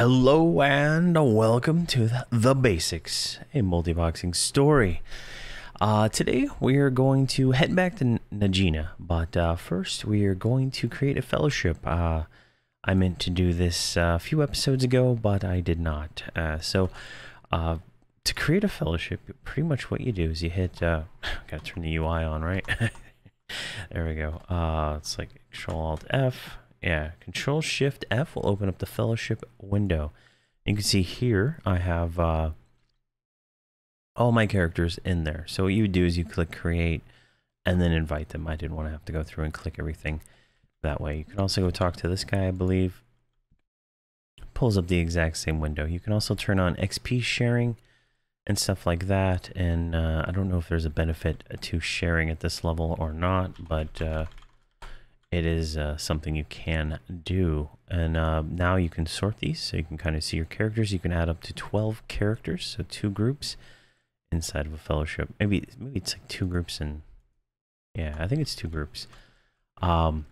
Hello and welcome to the, Basics, a multi-boxing story. Uh, today we are going to head back to Najena, but uh, first we are going to create a fellowship. Uh, I meant to do this uh, a few episodes ago, but I did not. Uh, so uh, to create a fellowship, pretty much what you do is you hit. Gotta turn the UI on, right? there we go. It's like Control Alt F. Yeah, Control Shift F will open up the fellowship window. You can see here I have uh, all my characters in there. So what you would do is you click create and then invite them. I didn't want to have to go through and click everything that way. You can also go talk to this guy, I believe. Pulls up the exact same window. You can also turn on XP sharing and stuff like that. And uh, I don't know if there's a benefit to sharing at this level or not, but uh, it is uh, something you can do. And uh, now you can sort these so you can kind of see your characters. You can add up to 12 characters, so two groups inside of a fellowship. Maybe maybe it's like two groups and yeah, I think it's two groups. Um,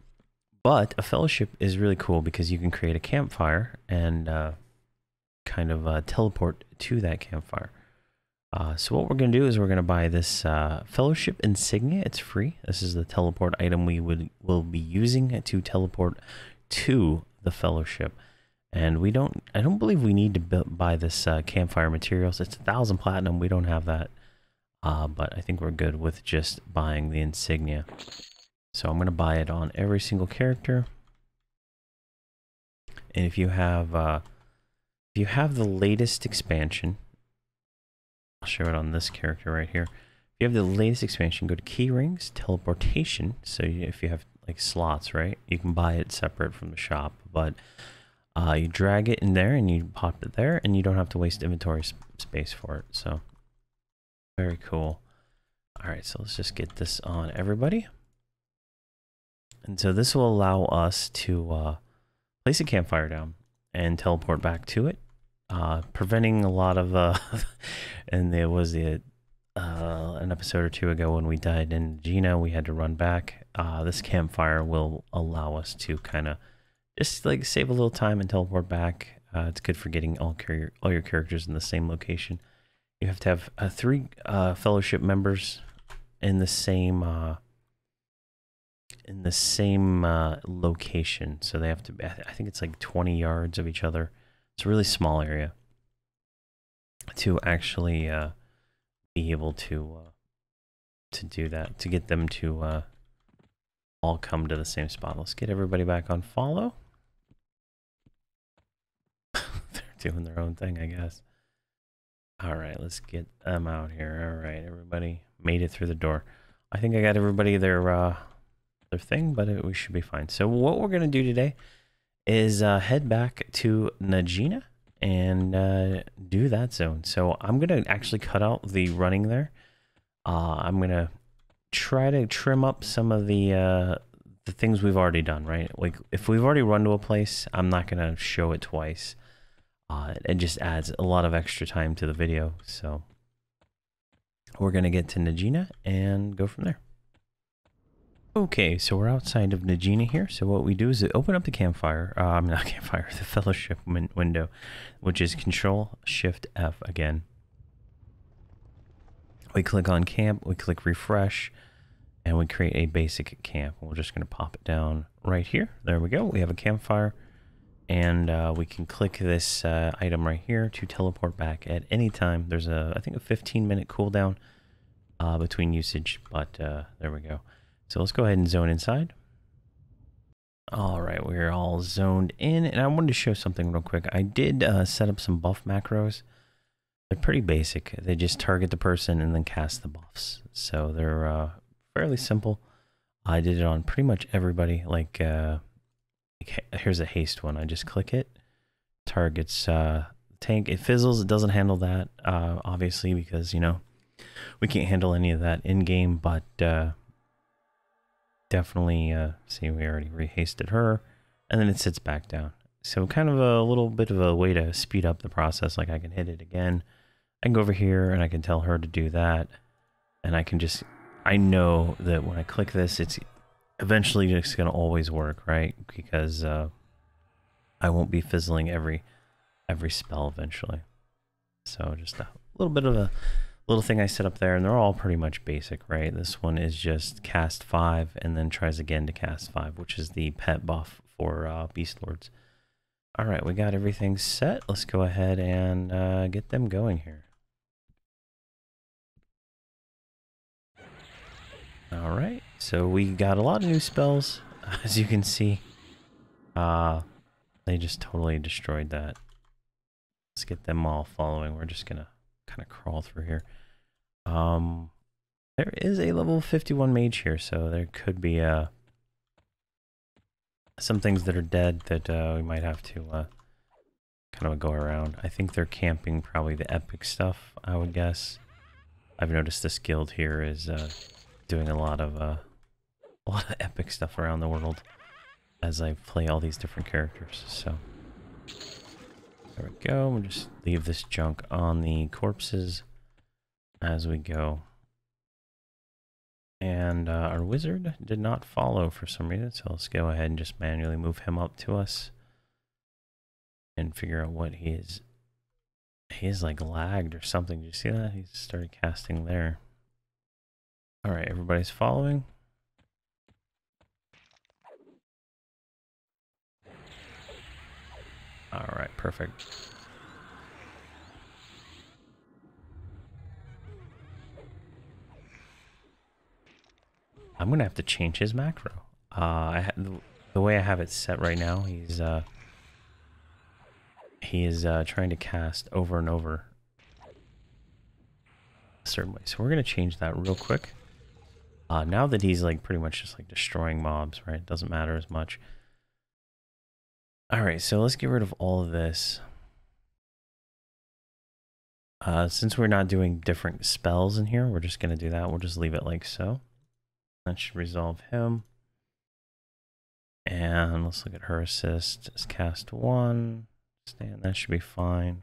but a fellowship is really cool because you can create a campfire and uh, kind of uh, teleport to that campfire. Uh, so what we're going to do is we're going to buy this uh, fellowship insignia. It's free. This is the teleport item we would will be using to teleport to the fellowship. And we don't, I don't believe we need to buy this uh, campfire materials. It's a thousand platinum. We don't have that. Uh, but I think we're good with just buying the insignia. So I'm going to buy it on every single character. And if you have, uh, if you have the latest expansion, I'll show it on this character right here. If you have the latest expansion, go to key rings, teleportation. So if you have like slots, right, you can buy it separate from the shop. But uh, you drag it in there and you pop it there, and you don't have to waste inventory sp space for it. So very cool. All right, so let's just get this on everybody. And so this will allow us to uh, place a campfire down and teleport back to it uh, preventing a lot of uh, and there was the uh, an episode or two ago when we died in Gina, we had to run back. Uh, this campfire will allow us to kind of just like save a little time and teleport back. Uh, it's good for getting all car- all your characters in the same location. You have to have uh, three uh, fellowship members in the same uh, in the same uh, location, so they have to. Be, I think it's like twenty yards of each other. It's a really small area to actually uh, be able to uh, to do that to get them to uh, all come to the same spot. Let's get everybody back on follow. They're doing their own thing, I guess. All right, let's get them out here. All right, everybody made it through the door. I think I got everybody their uh, their thing, but it, we should be fine. So what we're gonna do today is uh, head back to Najena and uh, do that zone. So I'm gonna actually cut out the running there. Uh, I'm gonna try to trim up some of the uh, the things we've already done. Right, like if we've already run to a place, I'm not gonna show it twice. Uh, it just adds a lot of extra time to the video. So we're gonna get to Najena and go from there. Okay, so we're outside of Najena here. So what we do is open up the campfire, uh, I'm not campfire, the fellowship win window, which is Control Shift F again. We click on camp, we click refresh, and we create a basic camp. We're just going to pop it down right here. There we go. We have a campfire, and uh, we can click this uh, item right here to teleport back at any time. There's a, I think, a 15 minute cooldown uh, between usage, but uh, there we go. So let's go ahead and zone inside. All right, we're all zoned in, and I wanted to show something real quick. I did uh, set up some buff macros. They're pretty basic. They just target the person and then cast the buffs. So they're uh, fairly simple. I did it on pretty much everybody. Like, uh, here's a haste one. I just click it. Targets uh, tank. It fizzles. It doesn't handle that, uh, obviously, because, you know, we can't handle any of that in-game, but... Uh, definitely uh, see we already rehasted her and then it sits back down. So kind of a little bit of a way to speed up the process like I can hit it again. I can go over here and I can tell her to do that and I can just I know that when I click this it's eventually just gonna always work right? Because uh, I won't be fizzling every every spell eventually. So just a little bit of a little thing I set up there, and they're all pretty much basic, right? This one is just cast five and then tries again to cast five, which is the pet buff for uh, Beast Lords. All right, we got everything set. Let's go ahead and uh, get them going here. All right, so we got a lot of new spells, as you can see. Uh, they just totally destroyed that. Let's get them all following. We're just gonna kind of crawl through here. Um, there is a level 51 mage here, so there could be uh, some things that are dead that uh, we might have to uh, kind of go around. I think they're camping probably the epic stuff, I would guess. I've noticed this guild here is uh, doing a lot of uh, a lot of epic stuff around the world as I play all these different characters. So there we go. We'll just leave this junk on the corpses as we go. And uh, our wizard did not follow for some reason, so let's go ahead and just manually move him up to us and figure out what he is. He is like lagged or something. Did you see that? He started casting there. All right, everybody's following. All right, perfect. I'm gonna have to change his macro. Uh, I the, the way I have it set right now, he's uh, he is uh, trying to cast over and over a certain way. So we're gonna change that real quick. Uh, now that he's like pretty much just like destroying mobs, right? It Doesn't matter as much. All right, so let's get rid of all of this. Uh, since we're not doing different spells in here, we're just going to do that. We'll just leave it like so. That should resolve him. And let's look at her assist. Just cast one. Stand. That should be fine.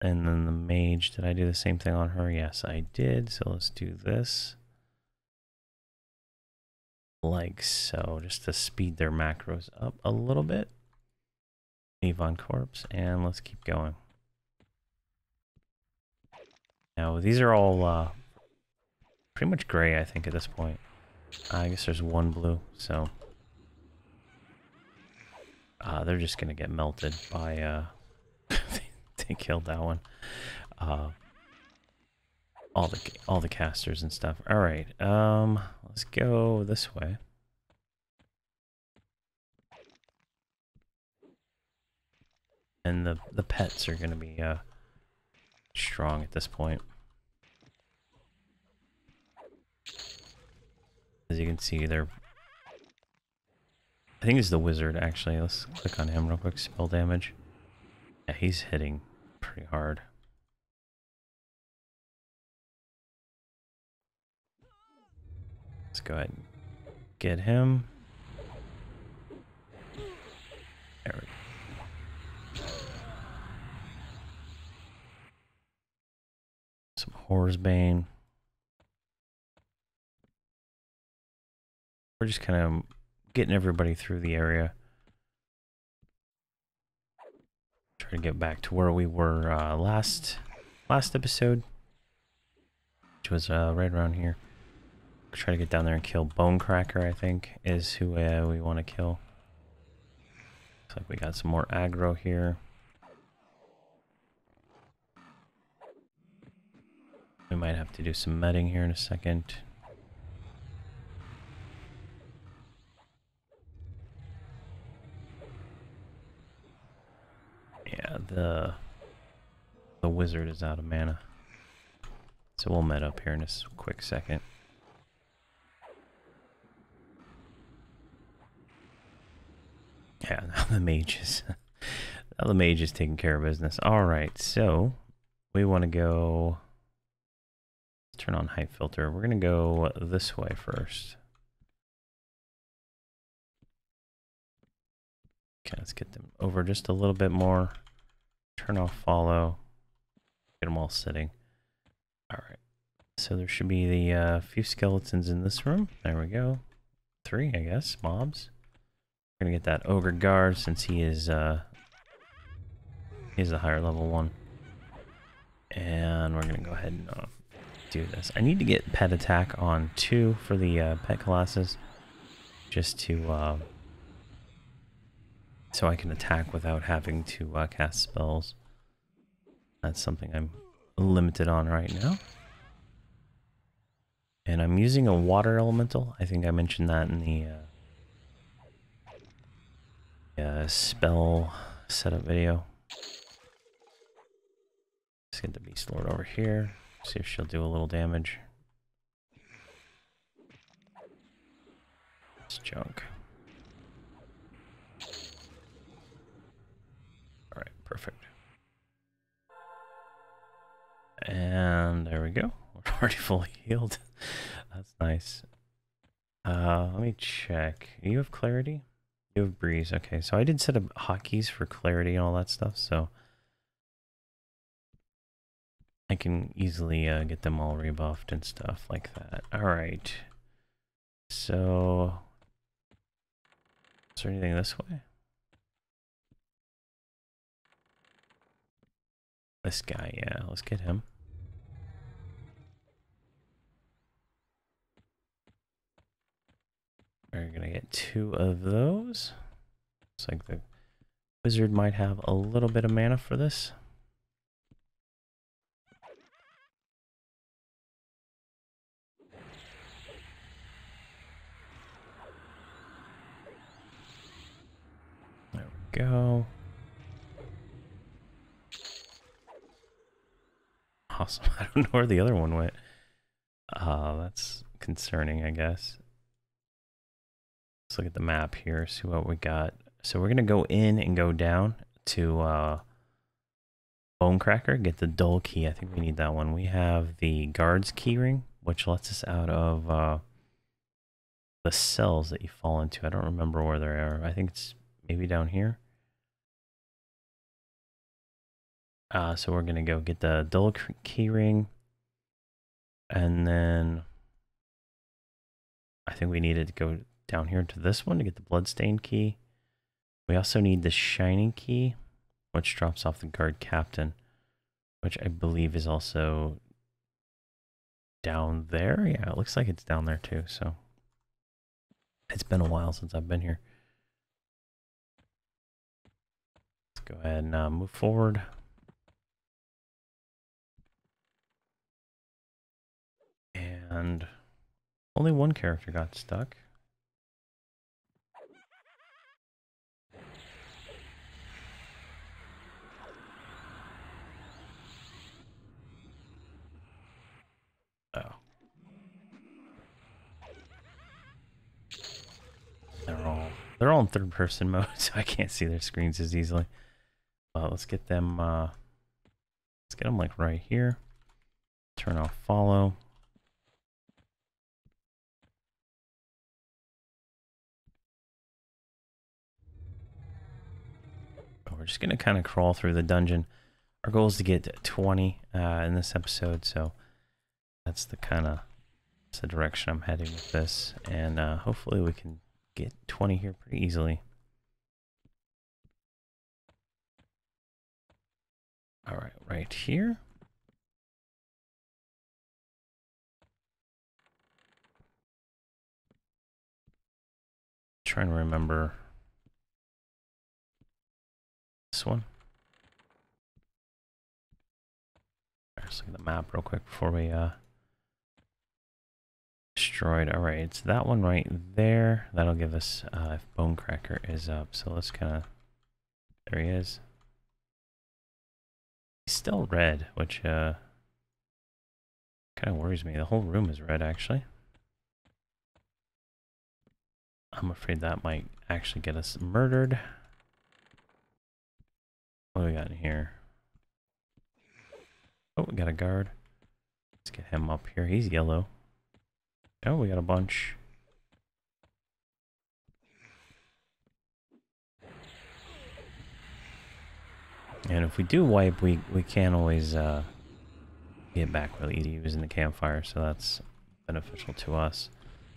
And then the mage, did I do the same thing on her? Yes, I did. So let's do this like so, just to speed their macros up a little bit. Leave on corpse, and let's keep going. Now, these are all uh, pretty much gray, I think, at this point. I guess there's one blue, so... Uh, they're just gonna get melted by, uh... they killed that one. Uh, all the all the casters and stuff. All right, um, let's go this way. And the the pets are gonna be uh strong at this point. As you can see, they're. I think it's the wizard actually. Let's click on him real quick. Spell damage. Yeah, he's hitting pretty hard. Let's go ahead and get him. There we go. Some Horror's We're just kind of getting everybody through the area. Try to get back to where we were uh, last last episode, which was uh, right around here. Try to get down there and kill Bonecracker, I think, is who uh, we want to kill. Looks like we got some more aggro here. We might have to do some medding here in a second. The the wizard is out of mana. So we'll med up here in a quick second. Yeah, now the mage is now the mage is taking care of business. All right, so we want to go turn on height filter. We're gonna go this way first. Okay, let's get them over just a little bit more. Turn off follow. Get them all sitting. All right. So there should be the uh, few skeletons in this room. There we go. Three, I guess, mobs. We're gonna get that ogre guard since he is uh, He's the higher level one. And we're gonna go ahead and uh, do this. I need to get pet attack on two for the uh, pet colossus just to uh, so I can attack without having to uh, cast spells. That's something I'm limited on right now. And I'm using a water elemental. I think I mentioned that in the uh, uh, spell setup video. Let's get the Beast Lord over here. See if she'll do a little damage. It's junk. Alright, perfect. And there we go. We're already fully healed. That's nice. Uh, let me check. You have clarity? You have breeze. Okay, so I did set up hotkeys for clarity and all that stuff, so I can easily uh, get them all rebuffed and stuff like that. Alright. So... Is there anything this way? This guy, yeah, let's get him. We're gonna get two of those. Looks like the wizard might have a little bit of mana for this. There we go. I don't know where the other one went. Uh, that's concerning, I guess. Let's look at the map here, see what we got. So we're going to go in and go down to uh, Bonecracker, get the dull key. I think we need that one. We have the guard's keyring, which lets us out of uh, the cells that you fall into. I don't remember where they are. I think it's maybe down here. Uh, so we're going to go get the dull keyring. And then I think we needed to go down here to this one to get the bloodstained key. We also need the shining key, which drops off the guard captain, which I believe is also down there. Yeah, it looks like it's down there too. So it's been a while since I've been here. Let's go ahead and uh, move forward. And only one character got stuck. Oh. They're all they're all in third person mode, so I can't see their screens as easily. Uh, let's get them uh let's get them like right here. Turn off follow. Just gonna kind of crawl through the dungeon. Our goal is to get 20 uh, in this episode, so that's the kind of the direction I'm heading with this, and uh, hopefully we can get 20 here pretty easily. All right, right here. Trying to remember this one. Let's look at the map real quick before we uh destroyed. All right, it's that one right there. That'll give us uh, if Bonecracker is up. So let's kind of. There he is. He's still red, which uh, kind of worries me. The whole room is red, actually. I'm afraid that might actually get us murdered. What do we got in here? Oh, we got a guard. Let's get him up here. He's yellow. Oh, we got a bunch. And if we do wipe, we, we can always uh, get back really easy using the campfire, so that's beneficial to us.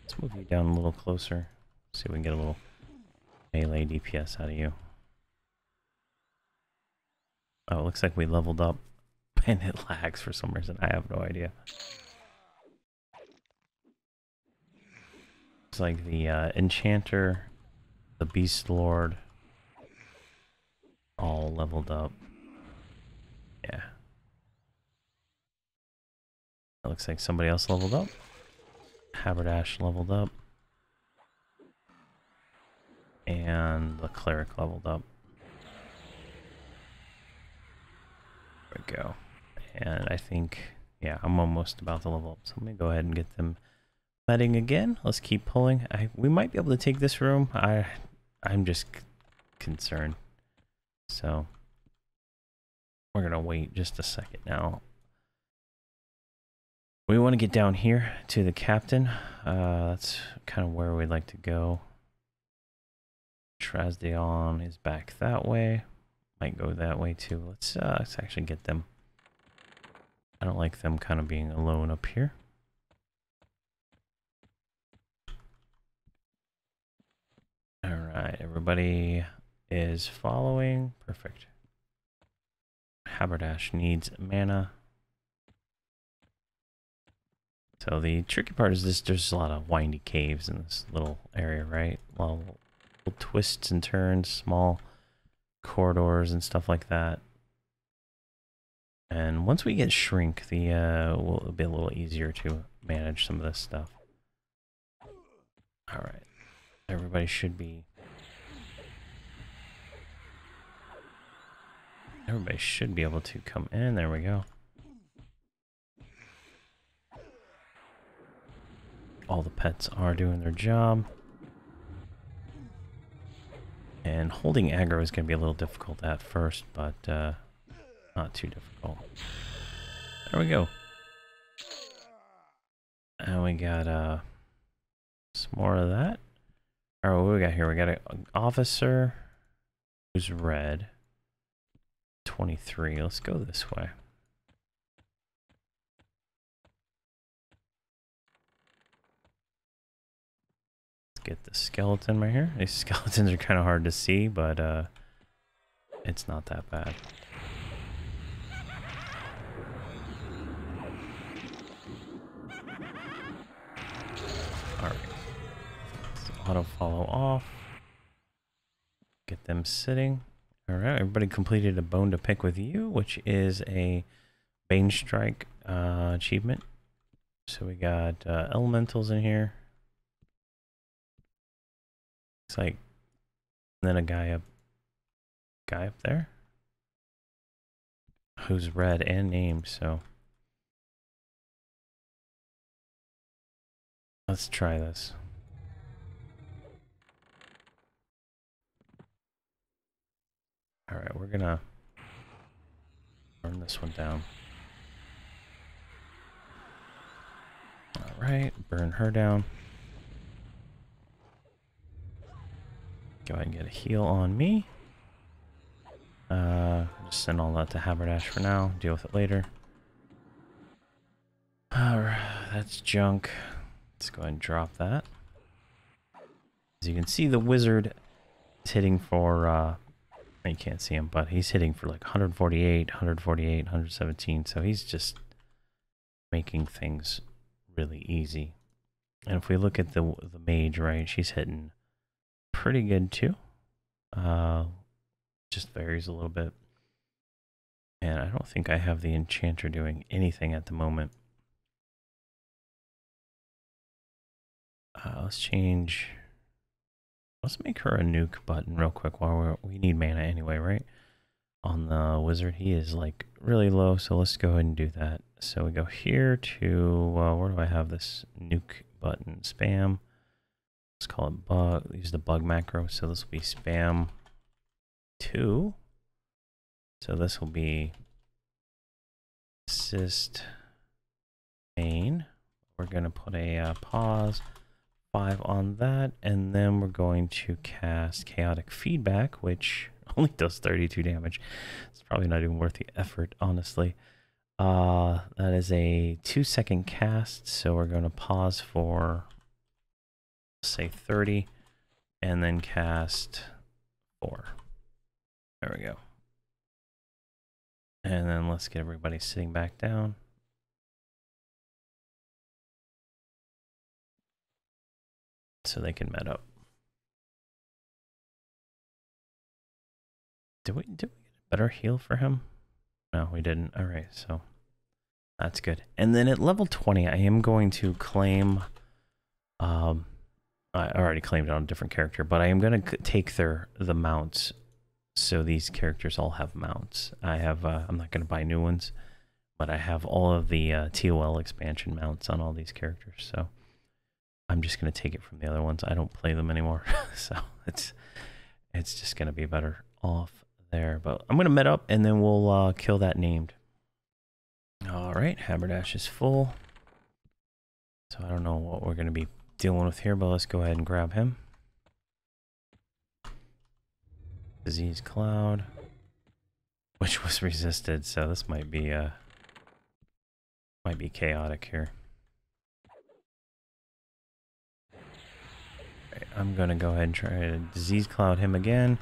Let's move you down a little closer. See if we can get a little melee DPS out of you. Oh, it looks like we leveled up and it lags for some reason. I have no idea. It's like the uh, Enchanter, the Beast Lord, all leveled up. Yeah. It looks like somebody else leveled up. Haberdash leveled up. And the Cleric leveled up. We go. And I think, yeah, I'm almost about to level up. So let me go ahead and get them letting again. Let's keep pulling. I we might be able to take this room. I I'm just concerned. So we're gonna wait just a second now. We want to get down here to the captain. Uh, that's kind of where we'd like to go. Trazdon is back that way. Might go that way too. Let's uh, let's actually get them. I don't like them kind of being alone up here. All right, everybody is following. Perfect. Haberdash needs mana. So the tricky part is this, there's a lot of windy caves in this little area, right? A lot of little twists and turns, small corridors and stuff like that. And once we get shrink, the uh, will be a little easier to manage some of this stuff. All right, everybody should be. Everybody should be able to come in. There we go. All the pets are doing their job. And holding aggro is going to be a little difficult at first, but uh, not too difficult. There we go. And we got uh, some more of that. All right, what we got here? We got an officer who's red. 23. Let's go this way. Get the skeleton right here. These skeletons are kind of hard to see, but uh, it's not that bad. Alright. Auto follow off. Get them sitting. Alright, everybody completed a bone to pick with you, which is a Bane Strike uh, achievement. So we got uh, elementals in here. Looks like, and then a guy up, guy up there, who's red and named. So let's try this. All right, we're gonna burn this one down. All right, burn her down. Go ahead and get a heal on me. Uh, just send all that to Haberdash for now. Deal with it later. Alright, that's junk. Let's go ahead and drop that. As you can see, the wizard is hitting for uh, you can't see him, but he's hitting for like 148, 148, 117. So he's just making things really easy. And if we look at the the mage, right, she's hitting pretty good too. Uh, just varies a little bit. And I don't think I have the enchanter doing anything at the moment. Uh, let's change Let's make her a nuke button real quick while we're, we need mana anyway, right? On the wizard, he is like really low, so let's go ahead and do that. So we go here to, uh, where do I have this nuke button? Spam. Let's call it bug, use the bug macro. So this will be spam two. So this will be assist main. We're going to put a uh, pause five on that, and then we're going to cast Chaotic Feedback, which only does 32 damage. It's probably not even worth the effort, honestly. Uh, that is a two second cast, so we're going to pause for, say, 30, and then cast four. There we go. And then let's get everybody sitting back down. So they can met up. Did we, did we get a better heal for him? No, we didn't. All right, so that's good. And then at level 20, I am going to claim, um, I already claimed on a different character, but I am going to take their, the mounts. So these characters all have mounts. I have, uh, I'm not going to buy new ones, but I have all of the uh, TOL expansion mounts on all these characters. So I'm just going to take it from the other ones. I don't play them anymore. so it's, it's just going to be better off there. But I'm going to met up and then we'll uh, kill that named. All right, Haberdash is full. So I don't know what we're going to be dealing with here, but let's go ahead and grab him. Disease Cloud, which was resisted, so this might be uh might be chaotic here. I'm gonna go ahead and try to Disease Cloud him again.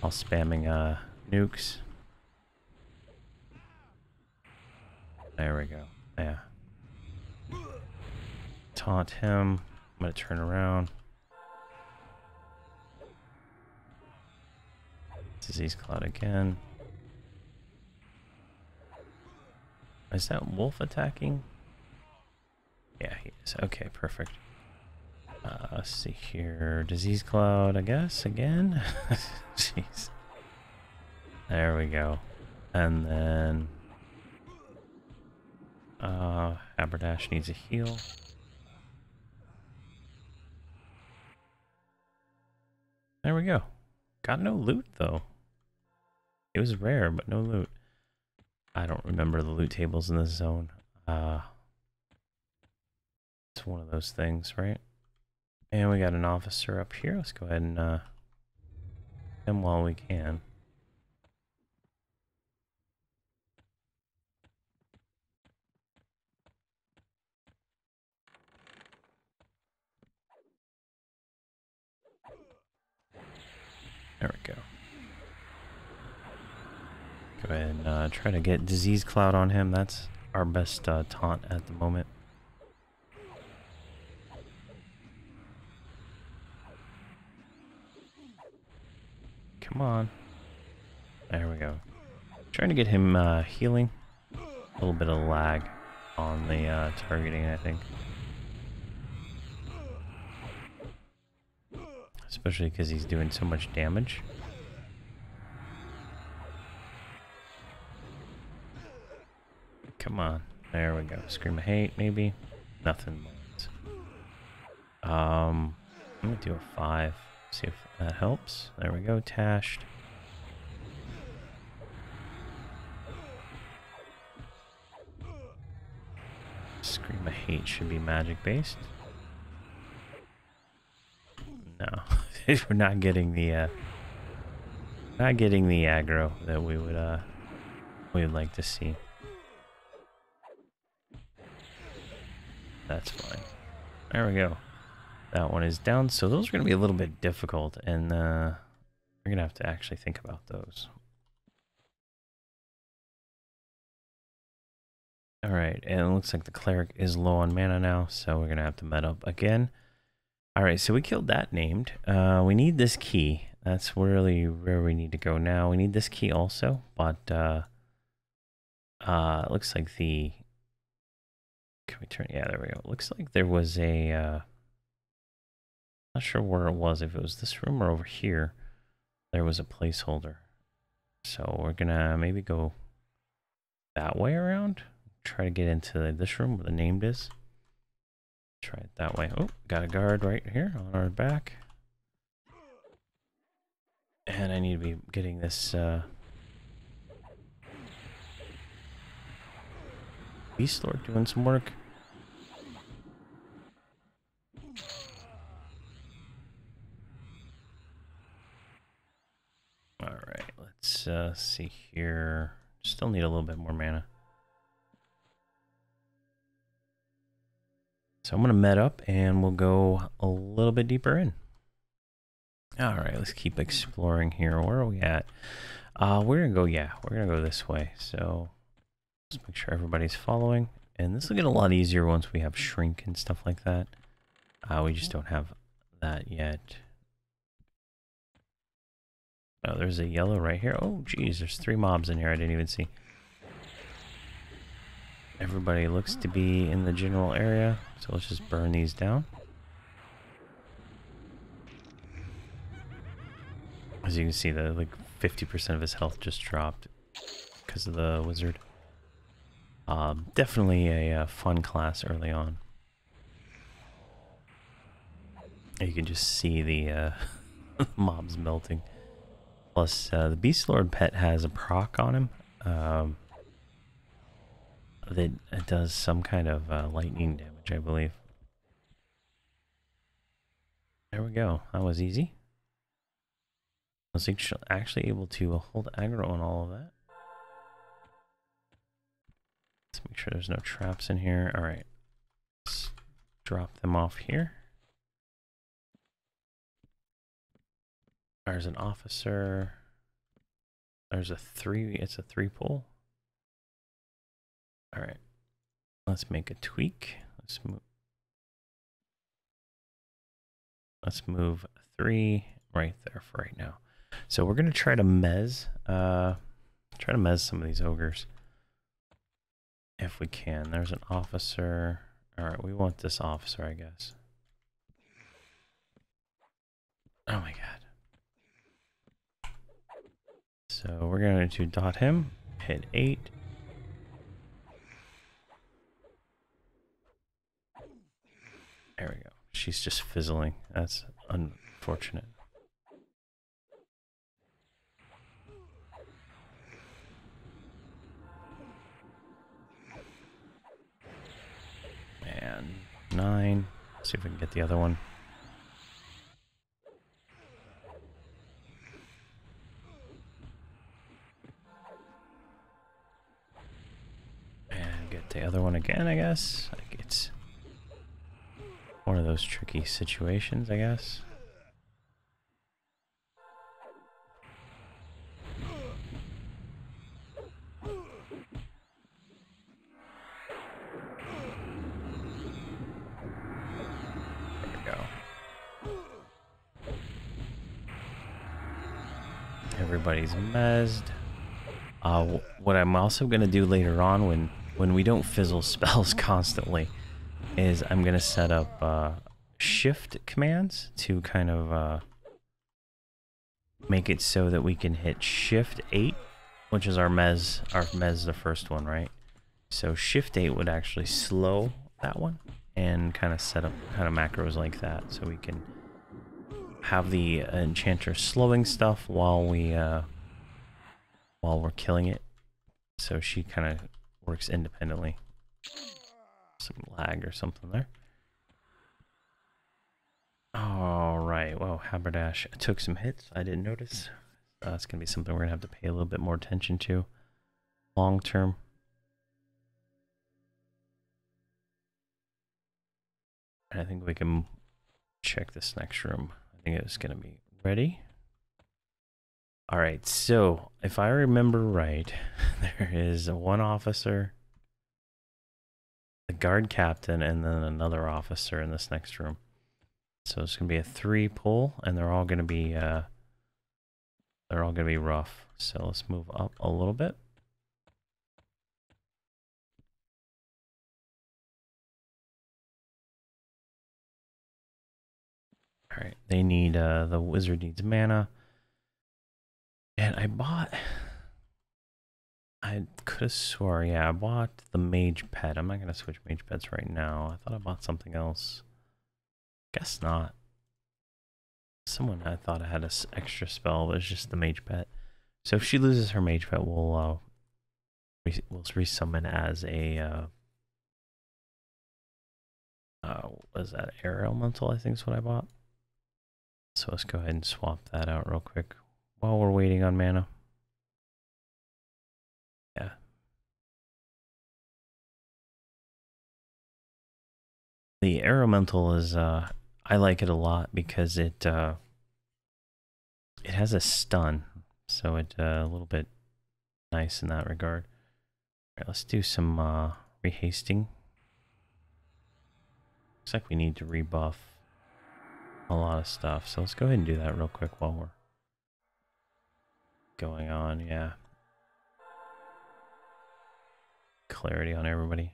While spamming uh, nukes. There we go. Yeah. Taunt him. I'm gonna turn around. Disease Cloud again. Is that wolf attacking? Yeah, he is. Okay, perfect. Uh, let's see here. Disease Cloud, I guess, again? Jeez. There we go. And then... Uh, Haberdash needs a heal. There we go. Got no loot, though. It was rare, but no loot. I don't remember the loot tables in this zone. Uh, it's one of those things, right? And we got an officer up here. Let's go ahead and uh, him while we can. There we go. Go ahead and uh, try to get Disease Cloud on him. That's our best uh, taunt at the moment. Come on. There we go. Trying to get him uh, healing. A little bit of lag on the uh, targeting, I think. Especially because he's doing so much damage. Come on. There we go. Scream of hate, maybe. Nothing. Um, I'm gonna do a five. See if that helps. There we go, tashed. Scream of Hate should be magic based. No, we're not getting the uh, not getting the aggro that we would uh we would like to see. That's fine. There we go. That one is down. So those are going to be a little bit difficult, and uh, we're going to have to actually think about those. All right, and it looks like the cleric is low on mana now, so we're going to have to met up again. All right, so we killed that named. Uh, we need this key. That's really where we need to go now. We need this key also, but uh, uh, it looks like the... Can we turn? Yeah, there we go. It looks like there was a... Uh, not sure where it was, if it was this room or over here, there was a placeholder. So we're gonna maybe go that way around. Try to get into this room where the named is. Try it that way. Oh, got a guard right here on our back. And I need to be getting this uh Beast Lord doing some work. Alright, let's uh, see here. Still need a little bit more mana. So I'm going to met up and we'll go a little bit deeper in. All right, let's keep exploring here. Where are we at? Uh, we're gonna go. Yeah, we're gonna go this way. So let's make sure everybody's following. And this will get a lot easier once we have shrink and stuff like that. Uh, we just don't have that yet. Oh, there's a yellow right here. Oh, geez, there's three mobs in here I didn't even see. Everybody looks to be in the general area, so let's just burn these down. As you can see, the like 50% of his health just dropped because of the wizard. Um, definitely a, uh, fun class early on. You can just see the uh, mobs melting. Plus, uh, the Beast Lord pet has a proc on him. Um, that does some kind of uh, lightning damage, I believe. There we go. That was easy. I was actually able to hold aggro on all of that. Let's make sure there's no traps in here. All right. Let's drop them off here. There's an officer. There's a three. It's a three pull. All right. Let's make a tweak. Let's move. Let's move three right there for right now. So we're gonna try to mez, uh, try to mez some of these ogres if we can. There's an officer. All right, we want this officer, I guess. Oh my god. So we're going to dot him, hit 8. There we go. She's just fizzling. That's unfortunate. And 9. see if we can get the other one. And get the other one again, I guess. It's one of those tricky situations, I guess. everybody's mezzed. Uh, what I'm also going to do later on when when we don't fizzle spells constantly is I'm going to set up uh, shift commands to kind of uh, make it so that we can hit shift 8, which is our mez, our mez the first one, right? So shift 8 would actually slow that one and kind of set up kind of macros like that so we can have the enchanter slowing stuff while we uh, while we're killing it so she kind of works independently. Some lag or something there. All right. Well, Haberdash took some hits. I didn't notice. Uh, it's going to be something we're going to have to pay a little bit more attention to long term. I think we can check this next room. I think it's going to be ready. All right, so if I remember right, there is one officer, the guard captain, and then another officer in this next room. So it's gonna be a three pull, and they're all gonna be uh, they're all gonna be rough. So let's move up a little bit. All right, they need uh, the wizard needs mana. And I bought. I could have swore, yeah, I bought the mage pet. I'm not going to switch mage pets right now. I thought I bought something else. Guess not. Someone I thought I had an extra spell, but it's just the mage pet. So if she loses her mage pet, we'll uh, we'll resummon as a uh, uh, was that air elemental? I think is what I bought. So let's go ahead and swap that out real quick while we're waiting on mana. The Air Elemental is, uh, I like it a lot because it, uh, it has a stun, so it's uh, a little bit nice in that regard. All right, let's do some uh, rehasting. Looks like we need to rebuff a lot of stuff, so let's go ahead and do that real quick while we're going on. Yeah. Clarity on everybody.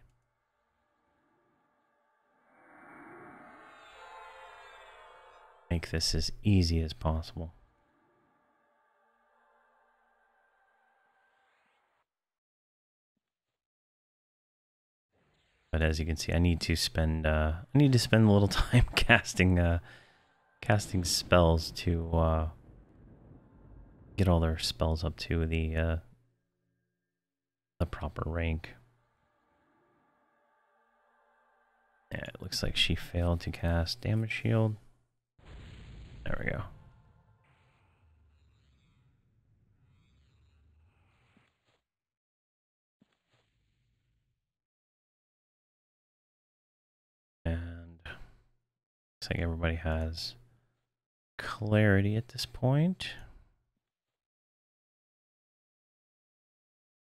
Make this as easy as possible. But as you can see, I need to spend uh, I need to spend a little time casting uh, casting spells to uh, get all their spells up to the uh, the proper rank. Yeah, it looks like she failed to cast damage shield. There we go. And looks like everybody has clarity at this point.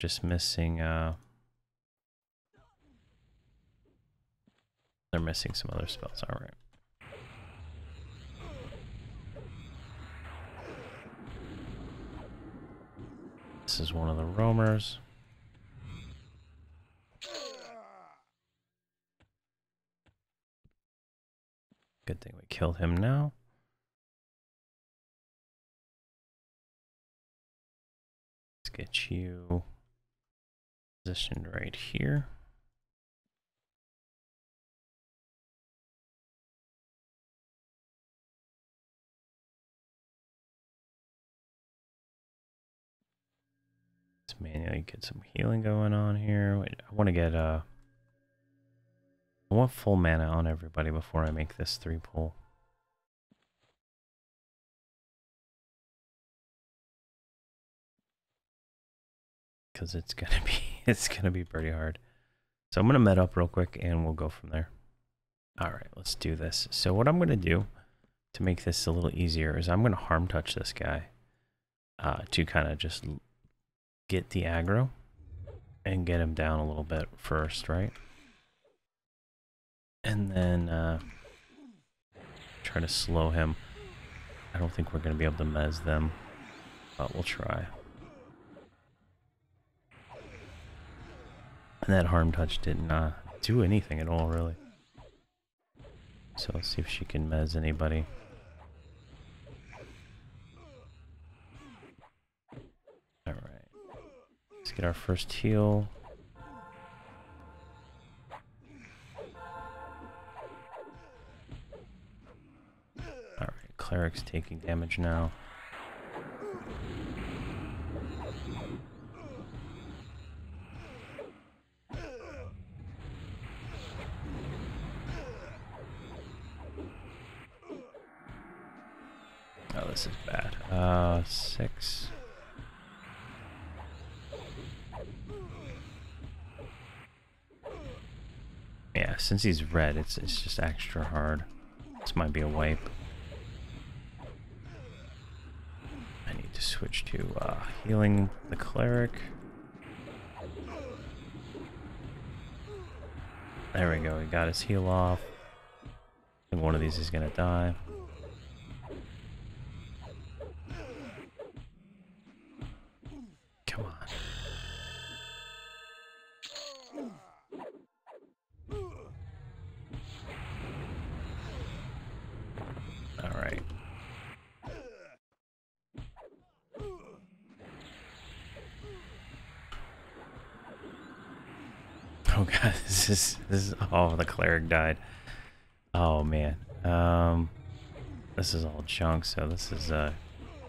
Just missing, uh, they're missing some other spells, alright. This is one of the roamers. Good thing we killed him now. Let's get you positioned right here. Manually get some healing going on here. Wait, I want to get uh I want full mana on everybody before I make this three pull. Cause it's gonna be it's gonna be pretty hard. So I'm gonna met up real quick and we'll go from there. Alright, let's do this. So what I'm gonna do to make this a little easier is I'm gonna harm touch this guy uh, to kind of just get the aggro and get him down a little bit first, right? And then uh, try to slow him. I don't think we're going to be able to mez them, but we'll try. And that harm touch didn't uh, do anything at all, really. So let's see if she can mez anybody. Alright. Let's get our first heal. Alright, Cleric's taking damage now. Oh, this is bad. Uh, six. Yeah, since he's red, it's it's just extra hard. This might be a wipe. I need to switch to uh, healing the cleric. There we go, he got his heal off. I think one of these is gonna die. Oh god, this is oh the cleric died. Oh man. Um this is all junk, so this is uh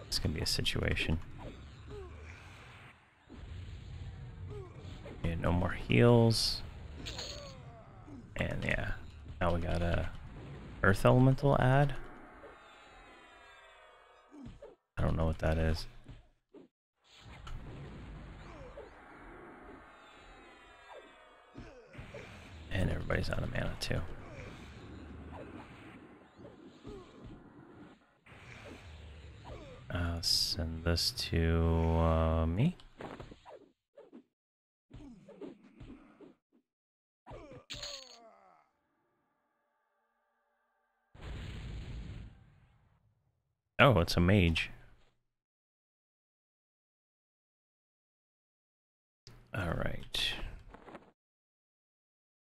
it's gonna be a situation. Yeah, no more heals. And yeah. Now we got a earth elemental add. I don't know what that is. And everybody's out of mana too. Uh, send this to uh, me. Oh, it's a mage. All right.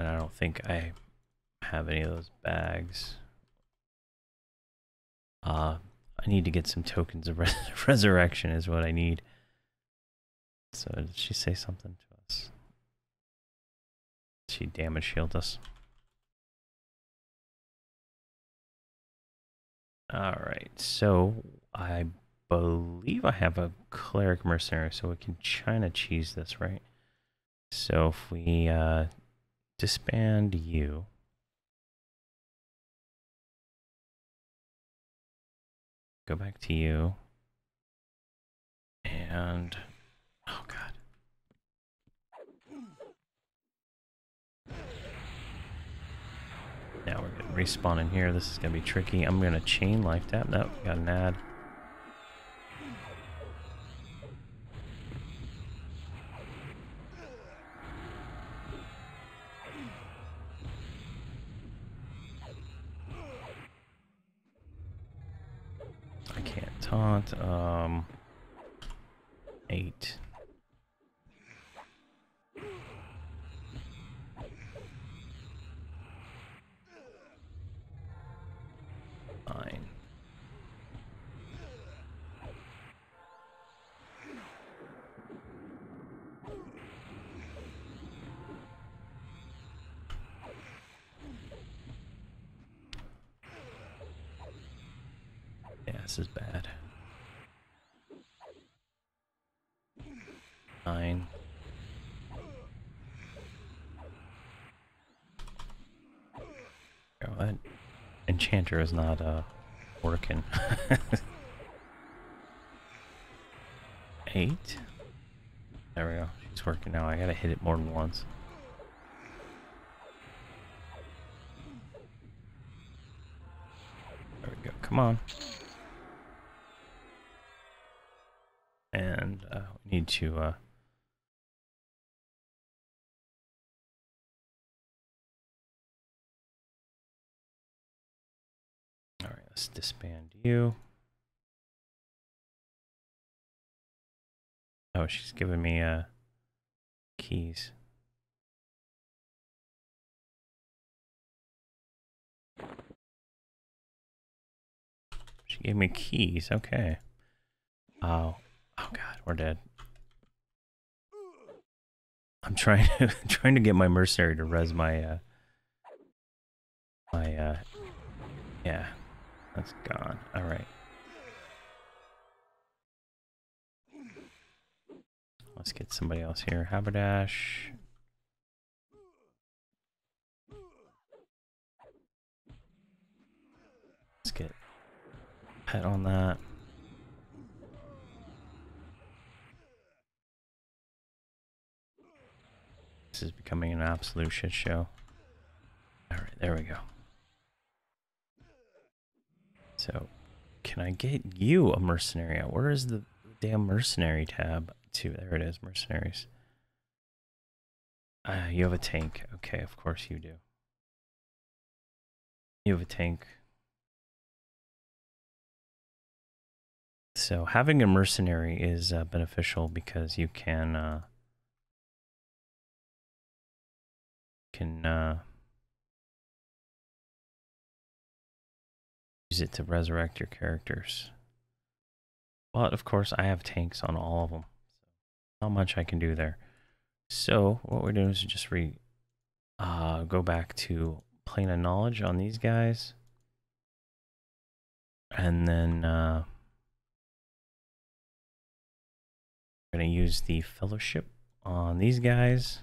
And I don't think I have any of those bags. Uh, I need to get some tokens of res resurrection is what I need. So did she say something to us? She damage shield us. Alright, so I believe I have a cleric mercenary, so we can China cheese this, right? So if we uh, disband you, go back to you, and oh god. Now we're getting respawn in here. This is gonna be tricky. I'm gonna chain life tap. Nope, got an ad. I can't taunt. Um, eight. Fine. Yeah, this is bad. Nine. Oh, that enchanter is not uh working. Eight. There we go. She's working now. I gotta hit it more than once. There we go. Come on. And uh, we need to uh, let's disband you. Oh, she's giving me uh keys. She gave me keys. Okay. Oh, oh god, we're dead. I'm trying to trying to get my mercenary to res my uh my uh yeah, that's gone. All right. Let's get somebody else here. Haberdash. Let's get pet on that. This is becoming an absolute shit show. All right, there we go. So, can I get you a mercenary? Where is the damn mercenary tab? To there it is, mercenaries. Ah, you have a tank. Okay, of course you do. You have a tank. So having a mercenary is uh, beneficial because you can uh, can uh, use it to resurrect your characters. But of course, I have tanks on all of them. So not much I can do there. So what we're doing is just re uh, go back to plane of knowledge on these guys, and then uh, we're gonna use the fellowship on these guys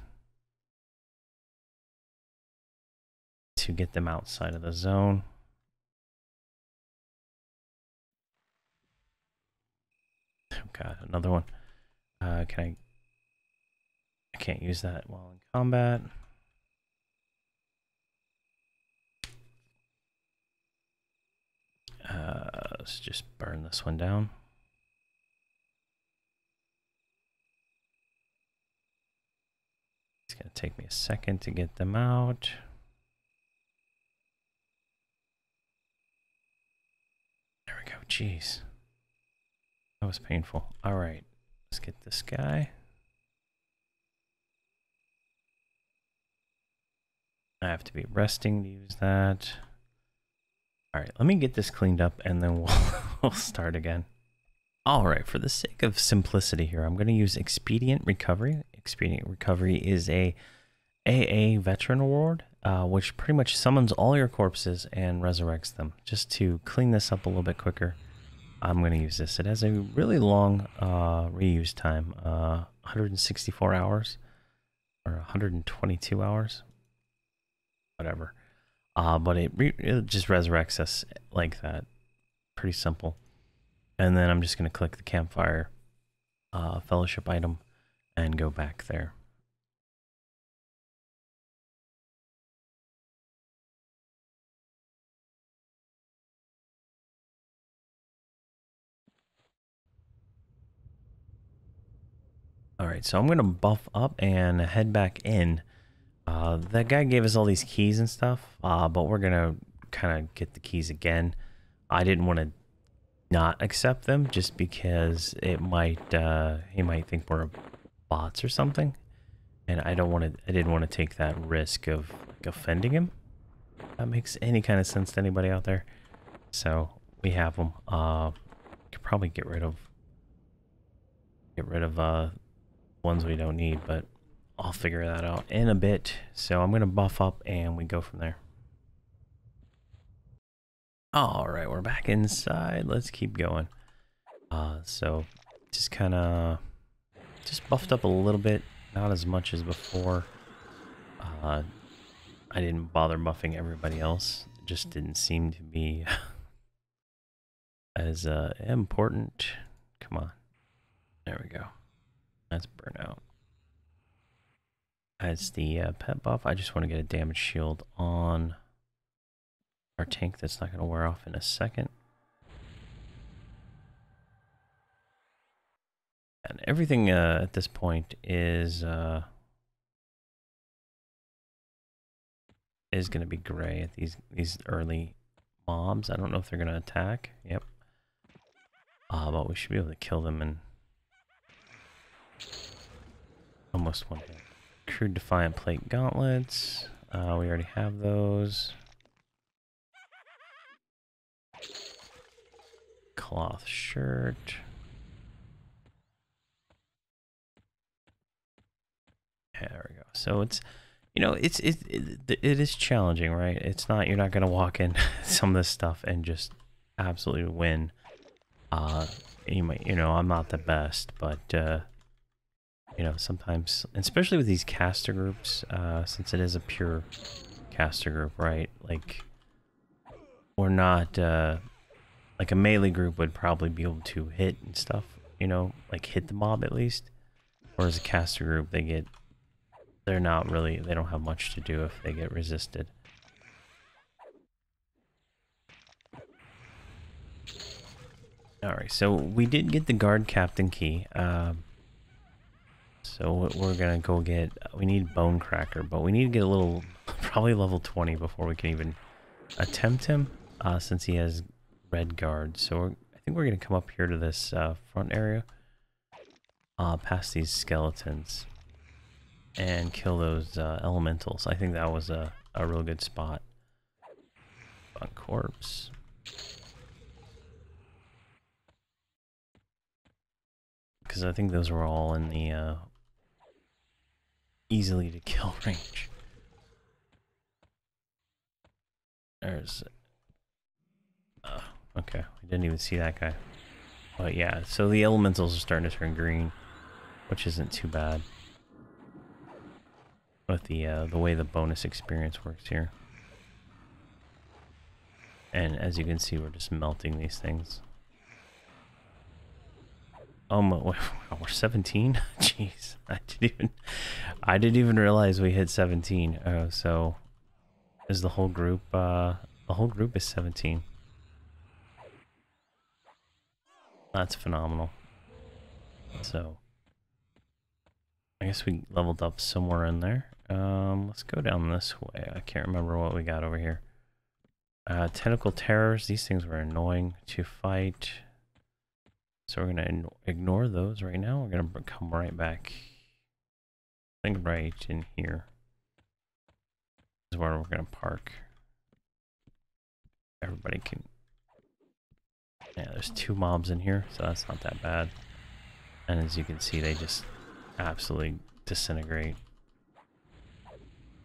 to get them outside of the zone. God, another one. Uh, can I? I can't use that while in combat. Uh, let's just burn this one down. It's going to take me a second to get them out. There we go. Jeez. That was painful. All right. Let's get this guy. I have to be resting to use that. All right, let me get this cleaned up and then we'll, we'll start again. All right, for the sake of simplicity here, I'm going to use Expedient Recovery. Expedient Recovery is a AA veteran award, uh, which pretty much summons all your corpses and resurrects them. Just to clean this up a little bit quicker, I'm going to use this. It has a really long uh, reuse time, uh, 164 hours or 122 hours, whatever. Uh, but it, it just resurrects us like that. Pretty simple. And then I'm just going to click the campfire uh, fellowship item and go back there. All right, so I'm going to buff up and head back in. Uh, that guy gave us all these keys and stuff, uh, but we're going to kind of get the keys again. I didn't want to not accept them just because it might uh, he might think we're bots or something, and I don't want to. I didn't want to take that risk of like, offending him. That makes any kind of sense to anybody out there. So we have them. Uh, could probably get rid of get rid of uh ones we don't need, but I'll figure that out in a bit. So I'm gonna buff up and we go from there. All right, we're back inside. Let's keep going. Uh, so just kind of just buffed up a little bit, not as much as before. Uh, I didn't bother buffing everybody else. Just didn't seem to be as uh, important. Come on. There we go. That's burnout. As the uh, pet buff, I just want to get a damage shield on our tank that's not going to wear off in a second. And everything uh, at this point is uh, is going to be gray at these these early mobs. I don't know if they're going to attack. Yep. Uh, but we should be able to kill them in almost one hit. Crude Defiant Plate Gauntlets. Uh, we already have those. cloth shirt. there we go. So it's, you know, it's it, it it is challenging, right? It's not you're not gonna walk in some of this stuff and just absolutely win. Uh, you might, you know, I'm not the best, but uh, you know, sometimes, especially with these caster groups, uh, since it is a pure caster group, right? Like, we're not uh like a melee group would probably be able to hit and stuff, you know, like hit the mob at least. Whereas a caster group, they get, they're not really, they don't have much to do if they get resisted. Alright, so we did get the guard captain key. Um, so we're gonna go get, we need bone cracker, but we need to get a little, probably level 20 before we can even attempt him, uh, since he has red guard. So I think we're going to come up here to this uh, front area, uh, past these skeletons, and kill those uh, elementals. I think that was a, a real good spot. On corpse. Because I think those were all in the uh, easily to kill range. There's Oh, Okay, we didn't even see that guy. But yeah, so the elementals are starting to turn green, which isn't too bad. With the uh, the way the bonus experience works here. And as you can see, we're just melting these things. Oh my, we're 17? Jeez, I didn't even, I didn't even realize we hit 17. Uh, so, is the whole group, uh, the whole group is 17. That's phenomenal. So. I guess we leveled up somewhere in there. Um, let's go down this way. I can't remember what we got over here. Uh, tentacle terrors. These things were annoying to fight. So we're going to ignore those right now. We're going to come right back. I think right in here is where we're going to park. Everybody can... Yeah, there's two mobs in here, so that's not that bad. And as you can see, they just absolutely disintegrate.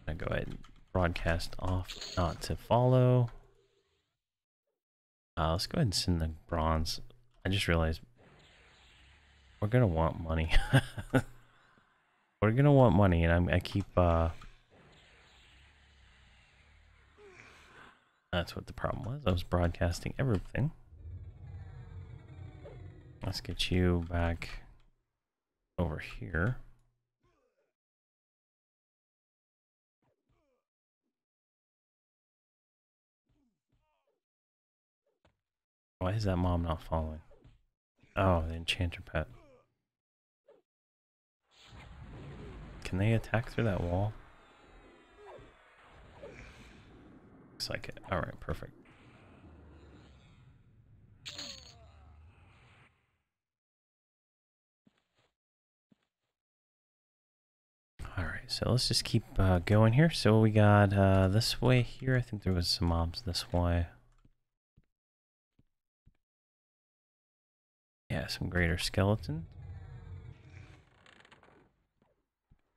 I'm gonna go ahead and broadcast off not to follow. Uh, let's go ahead and send the bronze. I just realized we're gonna want money. we're gonna want money, and I'm, I keep. Uh, that's what the problem was. I was broadcasting everything. Let's get you back over here. Why is that mom not following? Oh, the enchanter pet. Can they attack through that wall? Looks like it. Alright, perfect. Alright, so let's just keep uh, going here. So we got uh, this way here. I think there was some mobs this way. Yeah, some greater skeleton.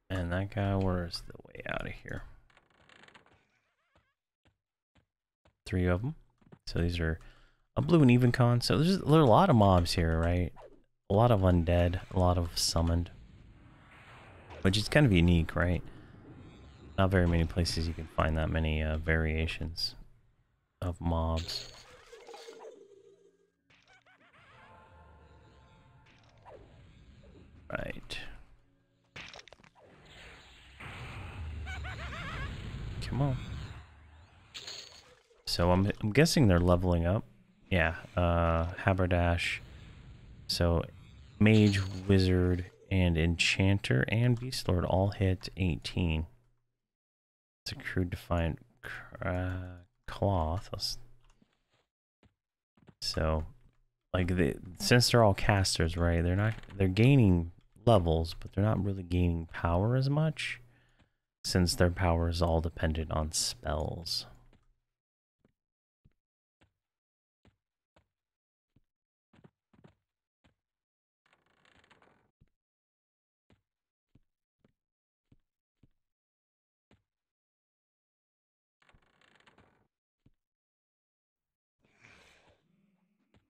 And that guy, where's the way out of here? Three of them. So these are a blue and even con. So there's, there's a lot of mobs here, right? A lot of undead, a lot of summoned. Which is kind of unique, right? Not very many places you can find that many uh, variations of mobs. Right. Come on. So I'm I'm guessing they're leveling up. Yeah, uh Haberdash. So Mage, Wizard, and Enchanter and Beast Lord all hit 18. It's to find uh, cloth. So like they since they're all casters, right? They're not they're gaining levels, but they're not really gaining power as much since their power is all dependent on spells.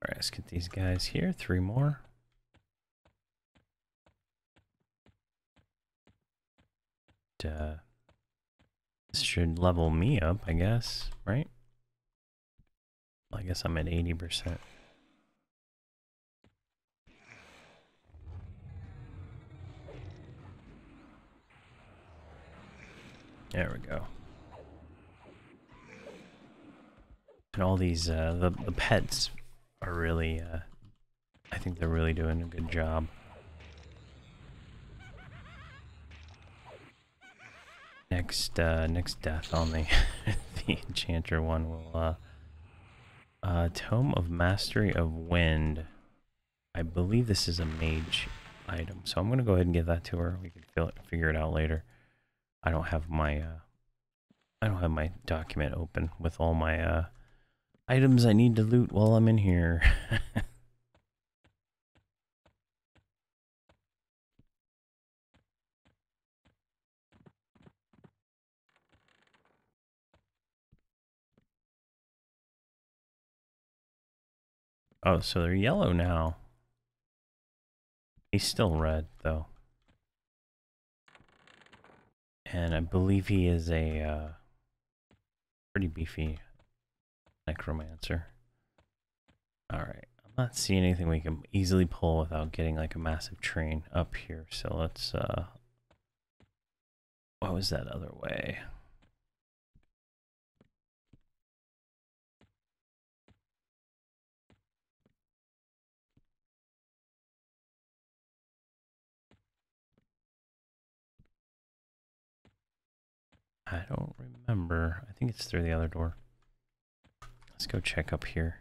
Let's get these guys here. Three more. uh, this should level me up, I guess, right? I guess I'm at 80%. There we go. And all these, uh, the, the pets are really, uh, I think they're really doing a good job. Next, uh, next death on the the enchanter one will, uh, uh, Tome of Mastery of Wind. I believe this is a mage item, so I'm gonna go ahead and give that to her. We can it, figure it out later. I don't have my, uh, I don't have my document open with all my, uh, items I need to loot while I'm in here. Oh, so they're yellow now. He's still red, though. And I believe he is a uh, pretty beefy necromancer. Alright, I'm not seeing anything we can easily pull without getting like a massive train up here. So let's, uh, what was that other way? Don't remember. I think it's through the other door. Let's go check up here.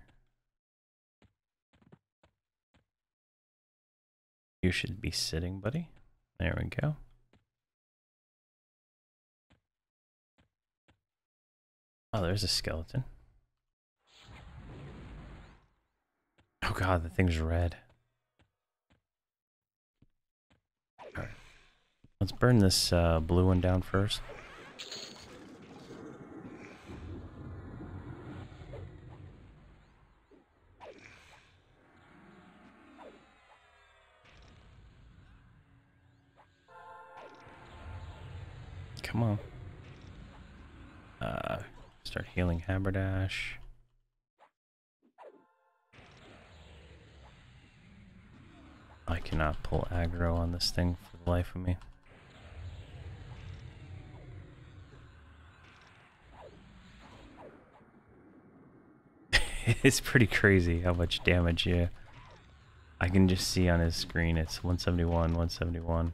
You should be sitting, buddy. There we go. Oh, there's a skeleton. Oh god, the thing's red. Let's burn this uh, blue one down first. Come on. Uh, start healing Haberdash. I cannot pull aggro on this thing for the life of me. it's pretty crazy how much damage you I can just see on his screen it's 171, 171.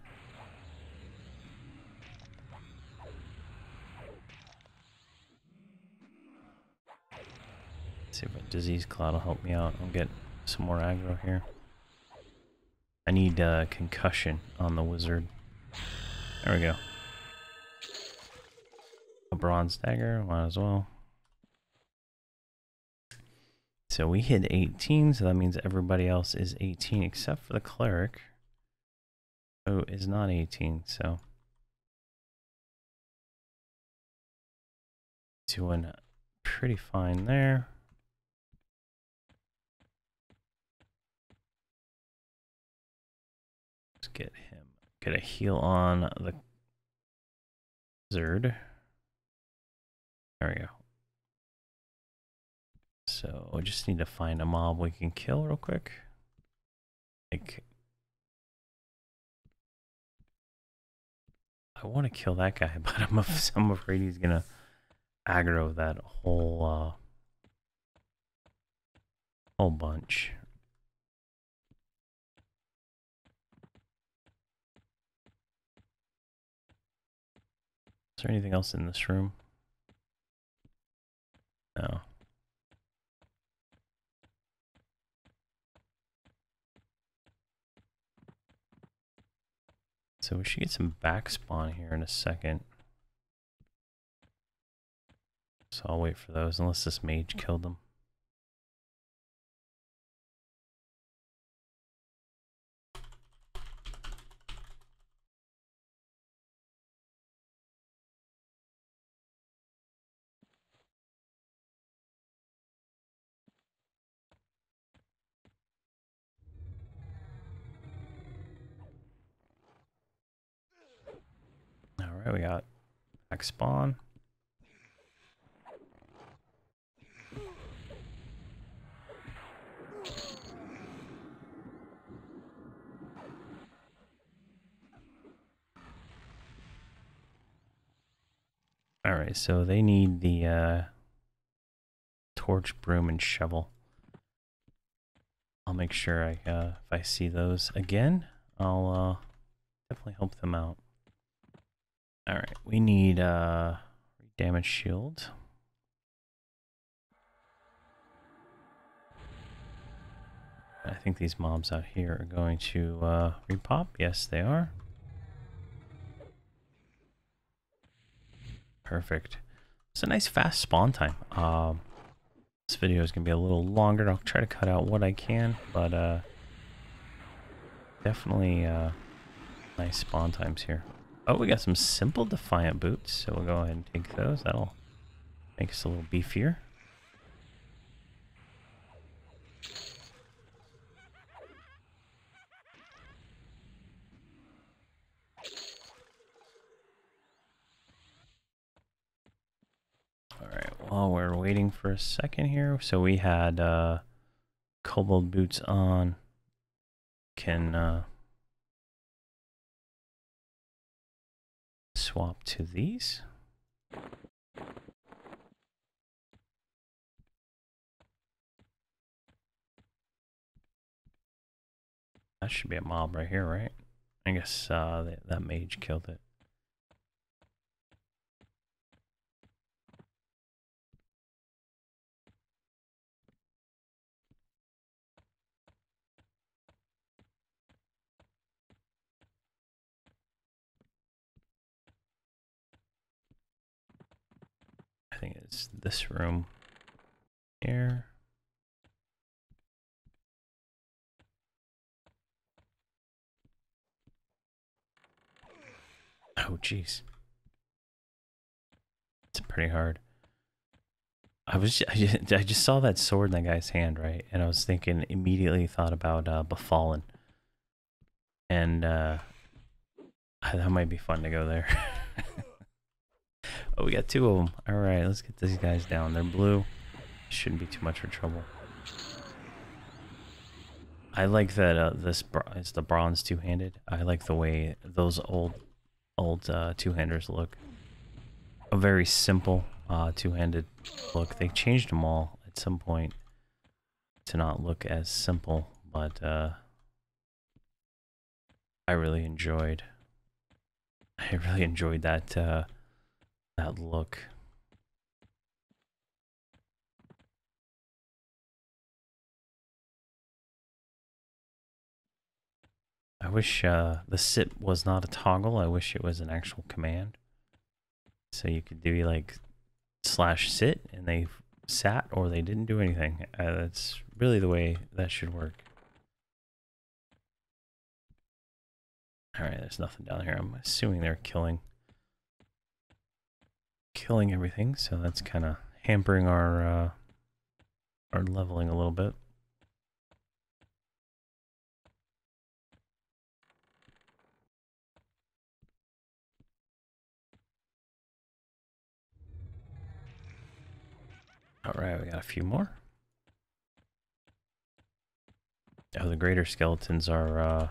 See if a disease cloud will help me out. I'll get some more aggro here. I need uh, concussion on the wizard. There we go. A bronze dagger, might as well. So we hit 18, so that means everybody else is 18 except for the cleric. Who is not 18, so. Doing pretty fine there. Get him. Get a heal on the wizard. There we go. So we just need to find a mob we can kill real quick. Like, I want to kill that guy, but I'm, I'm afraid he's gonna aggro that whole uh, whole bunch. Is there anything else in this room? No. So we should get some back spawn here in a second. So I'll wait for those unless this mage killed them. Alright, we got back spawn. Alright, so they need the uh, torch, broom, and shovel. I'll make sure I, uh, if I see those again, I'll uh, definitely help them out. Alright, we need uh damage shield. I think these mobs out here are going to uh, repop. Yes, they are. Perfect. It's a nice fast spawn time. Um, this video is going to be a little longer. I'll try to cut out what I can, but uh, definitely uh, nice spawn times here. Oh, we got some simple Defiant boots, so we'll go ahead and take those. That'll make us a little beefier. Alright, while we're waiting for a second here, so we had uh, Kobold boots on. Can uh, swap to these. That should be a mob right here, right? I guess uh, that, that mage killed it. Is this room here. Oh, jeez. It's pretty hard. I was I just, I just saw that sword in that guy's hand, right? And I was thinking immediately thought about uh, Befallen, and uh, that might be fun to go there. oh, we got two of them. All right, let's get these guys down. They're blue. Shouldn't be too much for trouble. I like that uh, this is the bronze two-handed. I like the way those old old uh, two-handers look. A very simple uh, two-handed look. They changed them all at some point to not look as simple, but uh, I really enjoyed. I really enjoyed that uh, that look. I wish uh, the sit was not a toggle. I wish it was an actual command. So you could do like slash sit and they sat or they didn't do anything. Uh, that's really the way that should work. Alright, there's nothing down here. I'm assuming they're killing killing everything, so that's kind of hampering our uh, our leveling a little bit. All right, we got a few more. Oh, the greater skeletons are uh,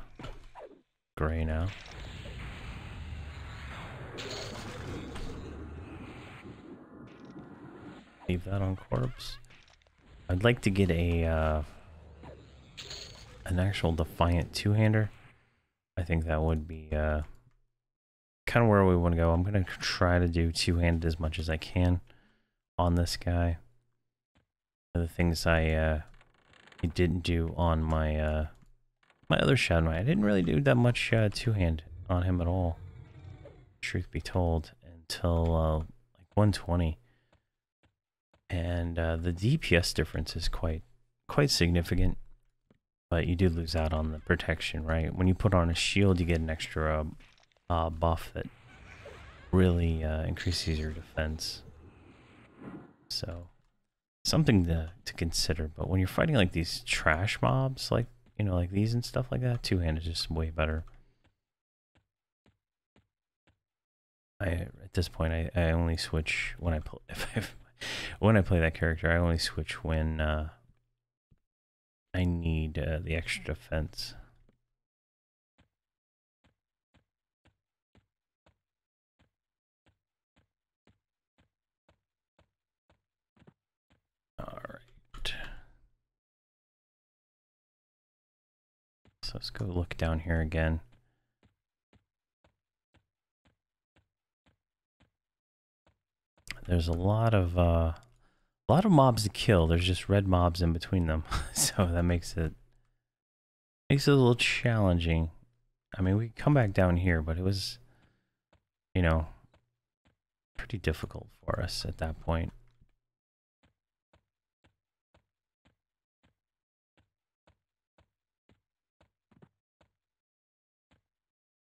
gray now. Leave that on corpse. I'd like to get a uh, an actual defiant two-hander. I think that would be uh, kind of where we want to go. I'm going to try to do two-handed as much as I can on this guy the things I uh, didn't do on my uh, my other Shadow Knight. I didn't really do that much uh, two-hand on him at all. Truth be told, until uh, like 120, and uh, the DPS difference is quite quite significant. But you do lose out on the protection, right? When you put on a shield, you get an extra uh, buff that really uh, increases your defense. So something to, to consider. But when you're fighting like these trash mobs, like, you know, like these and stuff like that, two-hand is just way better. I, at this point, I, I only switch when I pull if, if, when I play that character, I only switch when, uh, I need, uh, the extra defense. All right. So let's go look down here again. There's a lot of uh, a lot of mobs to kill. There's just red mobs in between them, so that makes it makes it a little challenging. I mean, we come back down here, but it was, you know, pretty difficult for us at that point.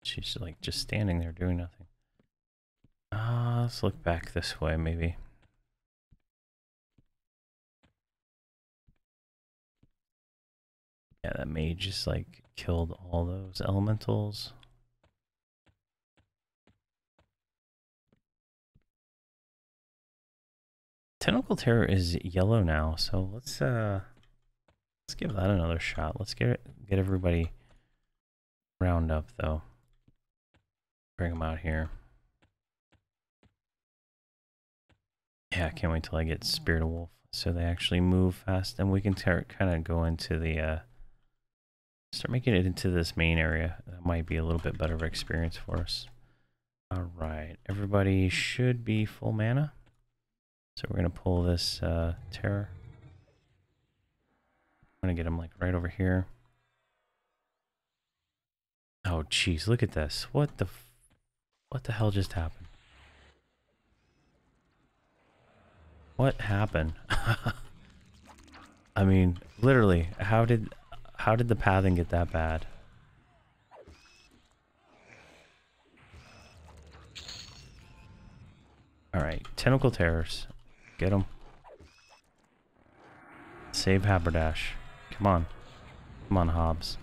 She's like just standing there doing nothing. Uh, let's look back this way, maybe. Yeah, that mage just like killed all those elementals. Tentacle Terror is yellow now, so let's uh let's give that another shot. Let's get get everybody round up though. Bring them out here. Yeah, I can't wait till I get Spirit of Wolf. So they actually move fast and we can kind of go into the, uh, start making it into this main area. That might be a little bit better of experience for us. All right, everybody should be full mana. So we're going to pull this uh, terror. I'm going to get him like right over here. Oh, jeez, look at this. What the what the hell just happened? What happened? I mean, literally, how did how did the pathing get that bad? Alright, tentacle terrors. Get them. Save Haberdash. Come on. Come on, Hobbs.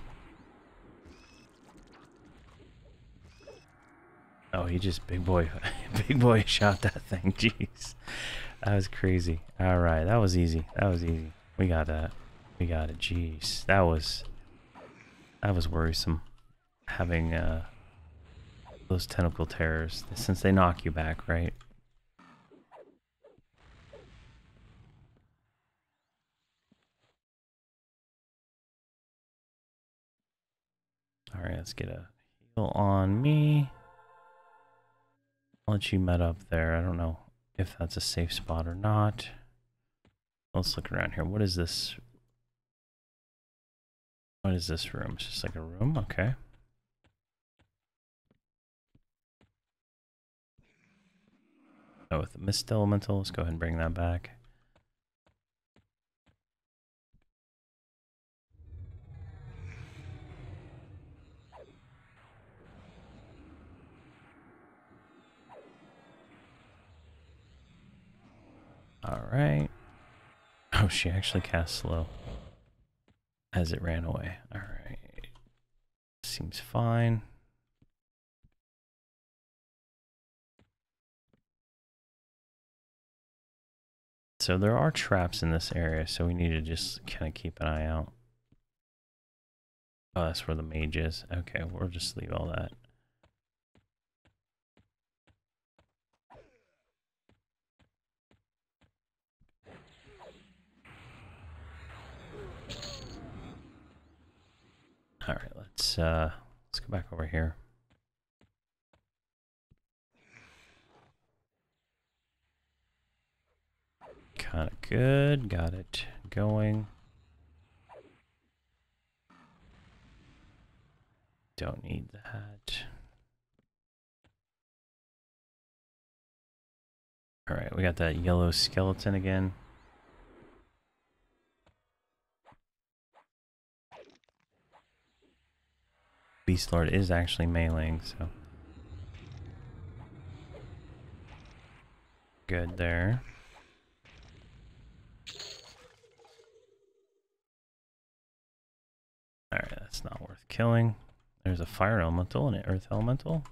Oh, he just big boy, big boy shot that thing. Jeez, that was crazy. All right, that was easy. That was easy. We got that. We got it. Jeez, that was that was worrisome. Having uh, those tentacle terrors, since they knock you back, right? All right, let's get a heal on me. I'll let you met up there. I don't know if that's a safe spot or not. Let's look around here. What is this? What is this room? It's just like a room? Okay. Oh, with the mist elemental, let's go ahead and bring that back. Alright. Oh, she actually cast slow. As it ran away. Alright. Seems fine. So there are traps in this area, so we need to just kind of keep an eye out. Oh, that's where the mage is. Okay, we'll just leave all that. All right, let's uh let's go back over here. Kind of good. Got it going. Don't need that. All right, we got that yellow skeleton again. Beast Lord is actually meleeing, so. Good there. Alright, that's not worth killing. There's a fire elemental and an earth elemental.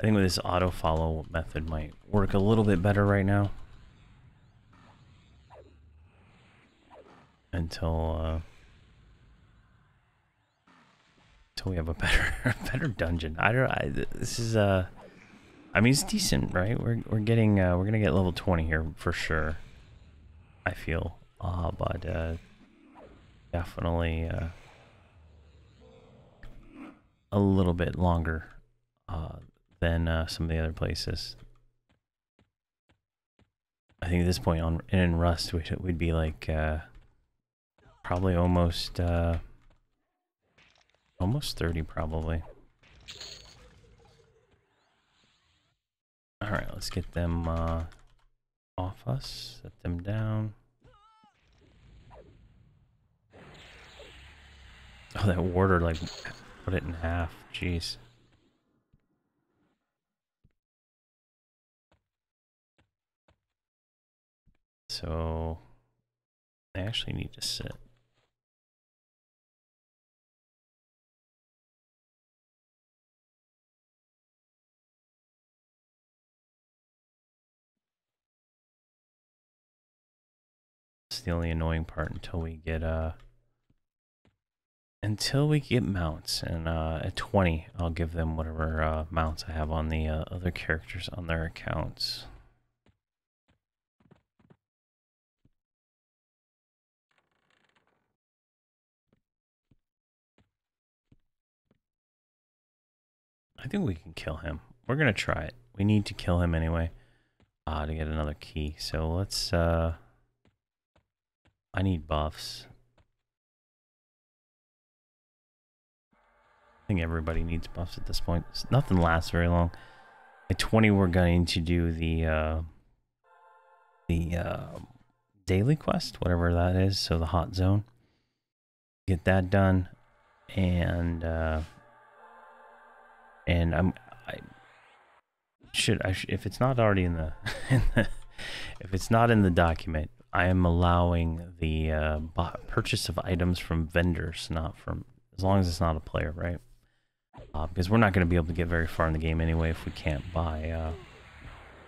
I think with this auto follow method might work a little bit better right now. Until uh until we have a better better dungeon. I don't I this is uh I mean it's decent, right? We're we're getting uh we're to get level 20 here for sure. I feel uh but uh definitely uh a little bit longer uh than uh, some of the other places. I think at this point on in Rust we'd, we'd be like uh probably almost uh Almost 30 probably. Alright, let's get them uh, off us. Set them down. Oh, that warder like put it in half. Jeez. So they actually need to sit. The only annoying part until we get uh until we get mounts and uh at 20 I'll give them whatever uh mounts I have on the uh, other characters on their accounts. I think we can kill him. We're gonna try it. We need to kill him anyway. Uh, to get another key. So let's uh I need buffs. I think everybody needs buffs at this point. Nothing lasts very long. At 20, we're going to do the uh, the uh, daily quest, whatever that is. So the hot zone. Get that done, and uh, and I'm I should I sh if it's not already in the, in the if it's not in the document, I am allowing the uh, purchase of items from vendors, not from as long as it's not a player, right? Uh, because we're not going to be able to get very far in the game anyway if we can't buy uh,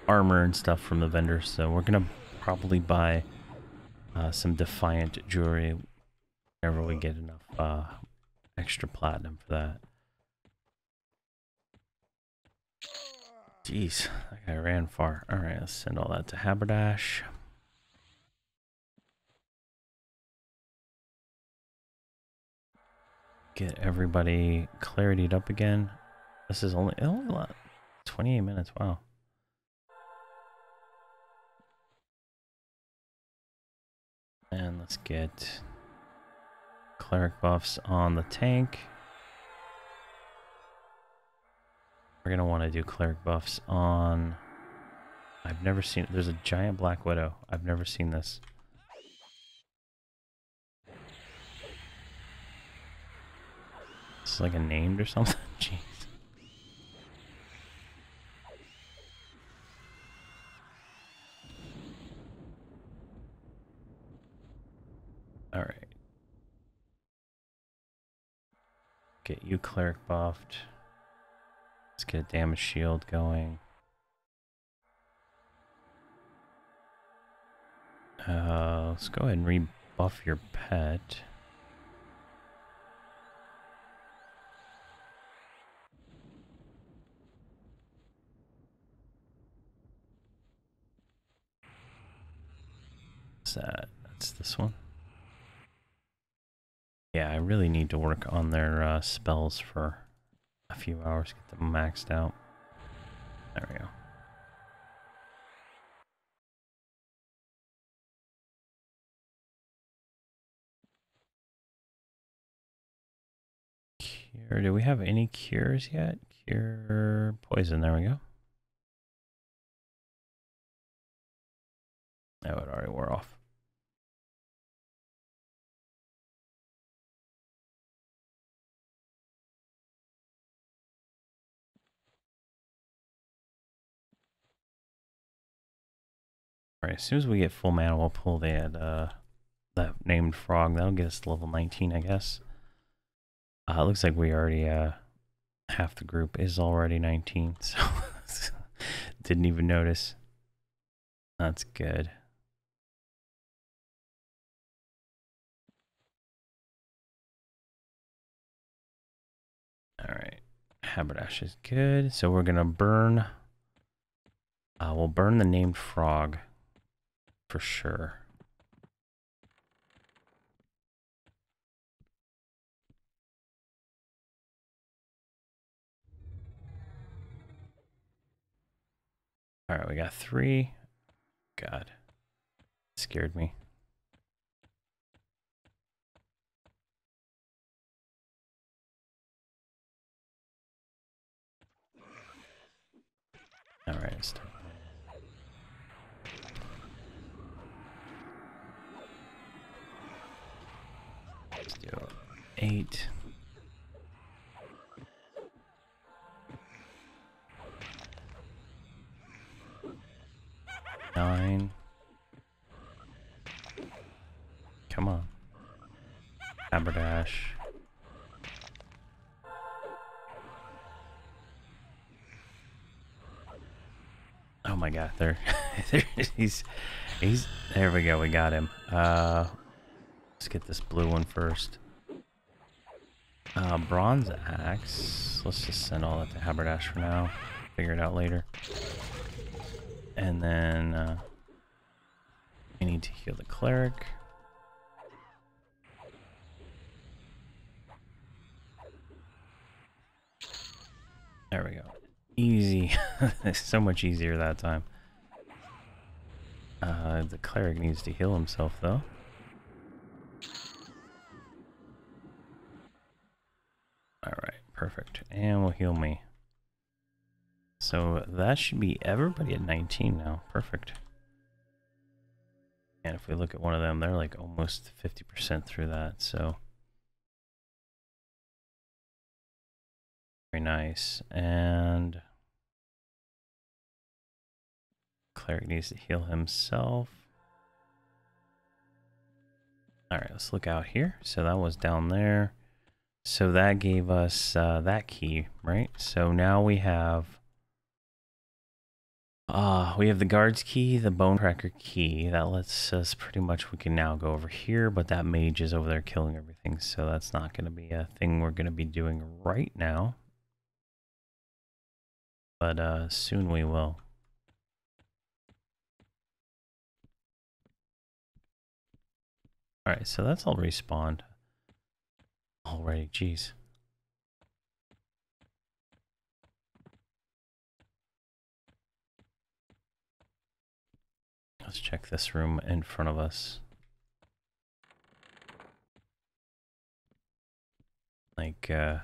armor and stuff from the vendors. So we're going to probably buy uh, some Defiant jewelry whenever we get enough uh, extra platinum for that. Jeez, that guy ran far. Alright, let's send all that to Haberdash. Get everybody clarityed up again. This is only, only lot. 28 minutes, wow. And let's get cleric buffs on the tank. We're going to want to do cleric buffs on... I've never seen... There's a giant black widow. I've never seen this. Like a named or something? Jeez. Alright. Get you cleric buffed. Let's get a damage shield going. Uh, let's go ahead and rebuff your pet. That? That's this one. Yeah, I really need to work on their uh, spells for a few hours, get them maxed out. There we go. Cure, do we have any cures yet? Cure poison, there we go. That would already wore off. Alright, as soon as we get full mana, we'll pull that, uh, that named frog. That'll get us to level 19, I guess. Uh, it looks like we already, uh, half the group is already 19, so didn't even notice. That's good. Alright, Haberdash is good. So we're to burn, uh, we'll burn the named frog for sure. All right, we got three. God, scared me. All right, start eight. Nine. Come on. Haberdash. Oh my god, there, there he's he's there we go, we got him. Uh let's get this blue one first. Uh, bronze axe. Let's just send all that to Haberdash for now. Figure it out later. And then uh, we need to heal the cleric. There we go. Easy. so much easier that time. Uh, the cleric needs to heal himself though. Alright, perfect. And will heal me. So that should be everybody at 19 now. Perfect. And if we look at one of them, they're like almost 50% through that, so. Very nice. And cleric needs to heal himself. Alright, let's look out here. So that was down there. So that gave us uh, that key, right? So now we have uh, we have the guard's key, the bonecracker key. That lets us pretty much, we can now go over here, but that mage is over there killing everything. So that's not going to be a thing we're going to be doing right now. But uh, soon we will. Alright, so that's all respawned. Already, jeez. Let's check this room in front of us. Like, uh...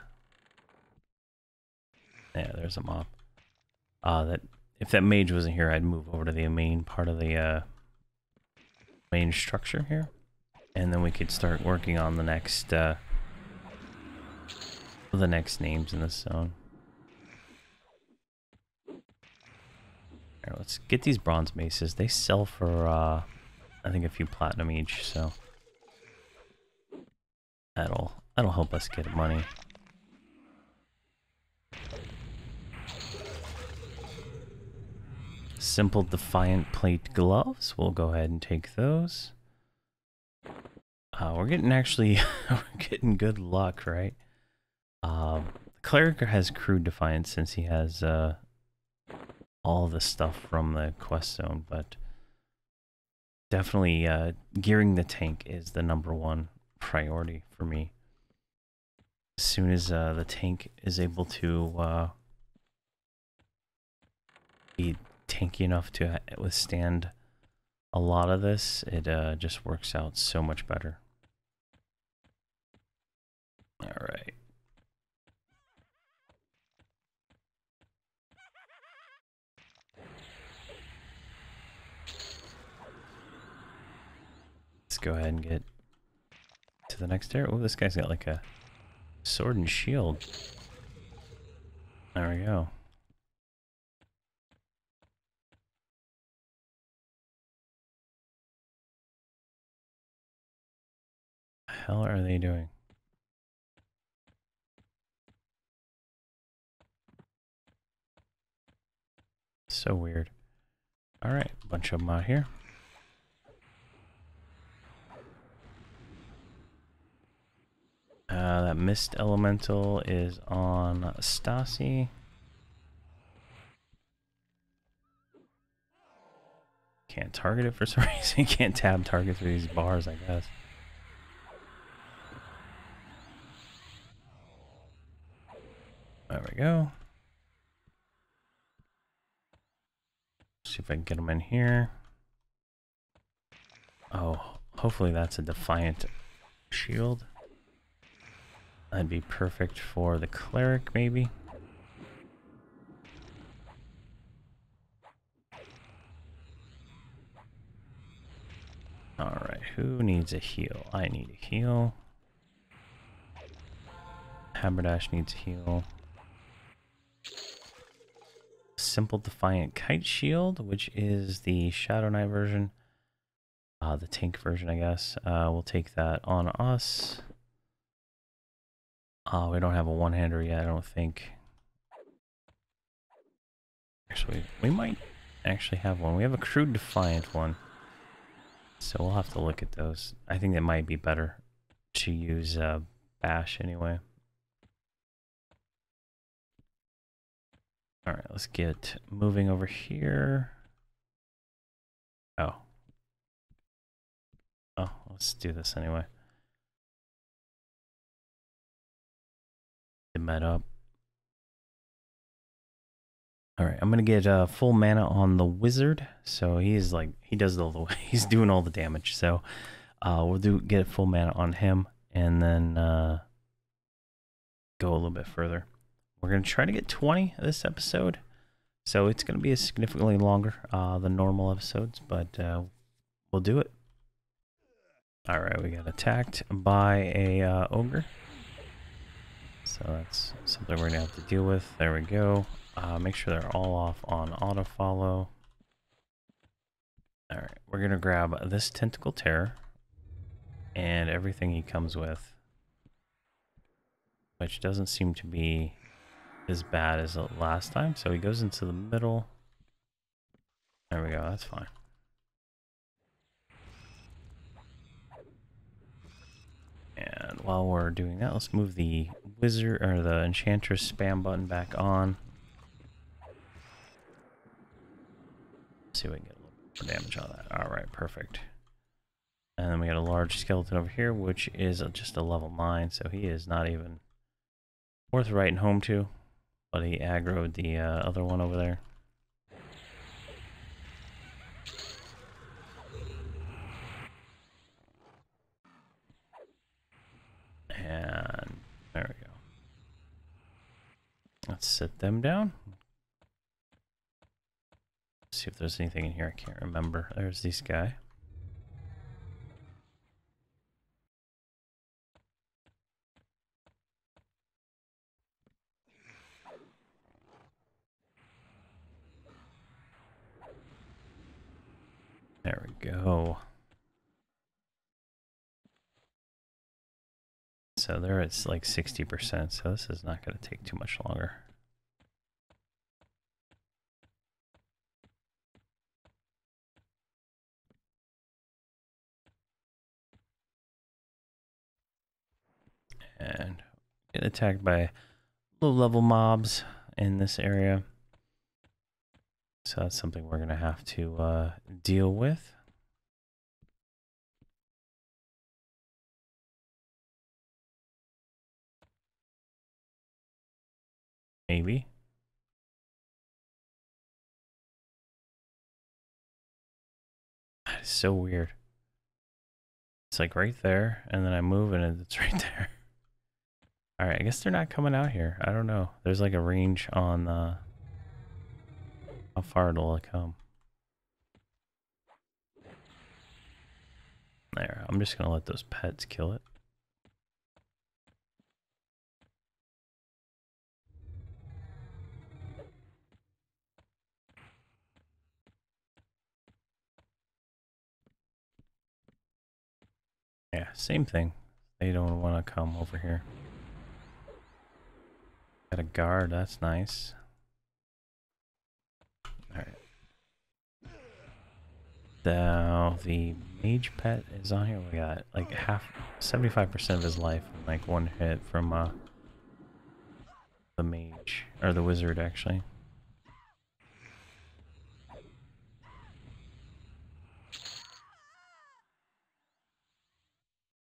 Yeah, there's a mob. Uh, that... If that mage wasn't here, I'd move over to the main part of the, uh... Main structure here. And then we could start working on the next, uh... The next names in this zone. Let's get these bronze maces. They sell for, uh, I think a few platinum each, so... That'll, that'll help us get money. Simple Defiant Plate Gloves. We'll go ahead and take those. Uh, we're getting actually, we're getting good luck, right? Um, Cleric has Crude Defiance since he has, uh, all the stuff from the quest zone, but definitely uh, gearing the tank is the number one priority for me. As soon as uh, the tank is able to uh, be tanky enough to withstand a lot of this, it uh, just works out so much better. All right. Go ahead and get to the next area. Oh, this guy's got like a sword and shield. There we go. Hell are they doing? So weird. Alright, bunch of them out here. Uh, that mist elemental is on Stasi. Can't target it for some reason. Can't tab target through these bars, I guess. There we go. See if I can get them in here. Oh, hopefully that's a Defiant shield. That'd be perfect for the cleric, maybe. Alright, who needs a heal? I need a heal. Haberdash needs a heal. Simple Defiant Kite Shield, which is the Shadow Knight version. Uh, the tank version, I guess. Uh, we'll take that on us. Oh, we don't have a one-hander yet, I don't think. Actually, we might actually have one. We have a crude defiant one. So we'll have to look at those. I think it might be better to use uh, bash anyway. Alright, let's get moving over here. Oh. Oh, let's do this anyway. Med up. All right, I'm gonna get uh, full mana on the wizard. So he's like he does all the he's doing all the damage. So uh, we'll do get a full mana on him and then uh, go a little bit further. We're gonna try to get 20 this episode, so it's gonna be a significantly longer uh, than normal episodes, but uh, we'll do it. All right, we got attacked by a uh, ogre. So that's something we're gonna have to deal with. There we go. Uh, make sure they're all off on auto follow. All right, we're gonna grab this tentacle terror and everything he comes with, which doesn't seem to be as bad as last time. So he goes into the middle. There we go. That's fine. And while we're doing that, let's move the wizard or the enchantress spam button back on. Let's see if we can get a little more damage on that. All right, perfect. And then we got a large skeleton over here, which is just a level 9, so he is not even worth writing home to. But he aggroed the uh, other one over there. And there we go. Let's sit them down. see if there's anything in here I can't remember. There's this guy. There we go. So there it's like 60%, so this is not going to take too much longer. And get attacked by low level mobs in this area. So that's something we're going to have to uh, deal with. Maybe. That is so weird. It's like right there, and then I move and it's right there. Alright, I guess they're not coming out here. I don't know. There's like a range on the... Uh, how far it'll come. There, I'm just gonna let those pets kill it. Yeah, same thing. They don't want to come over here. Got a guard, that's nice. Alright. Now the mage pet is on here. We got like half, 75% of his life, like one hit from uh, the mage or the wizard actually.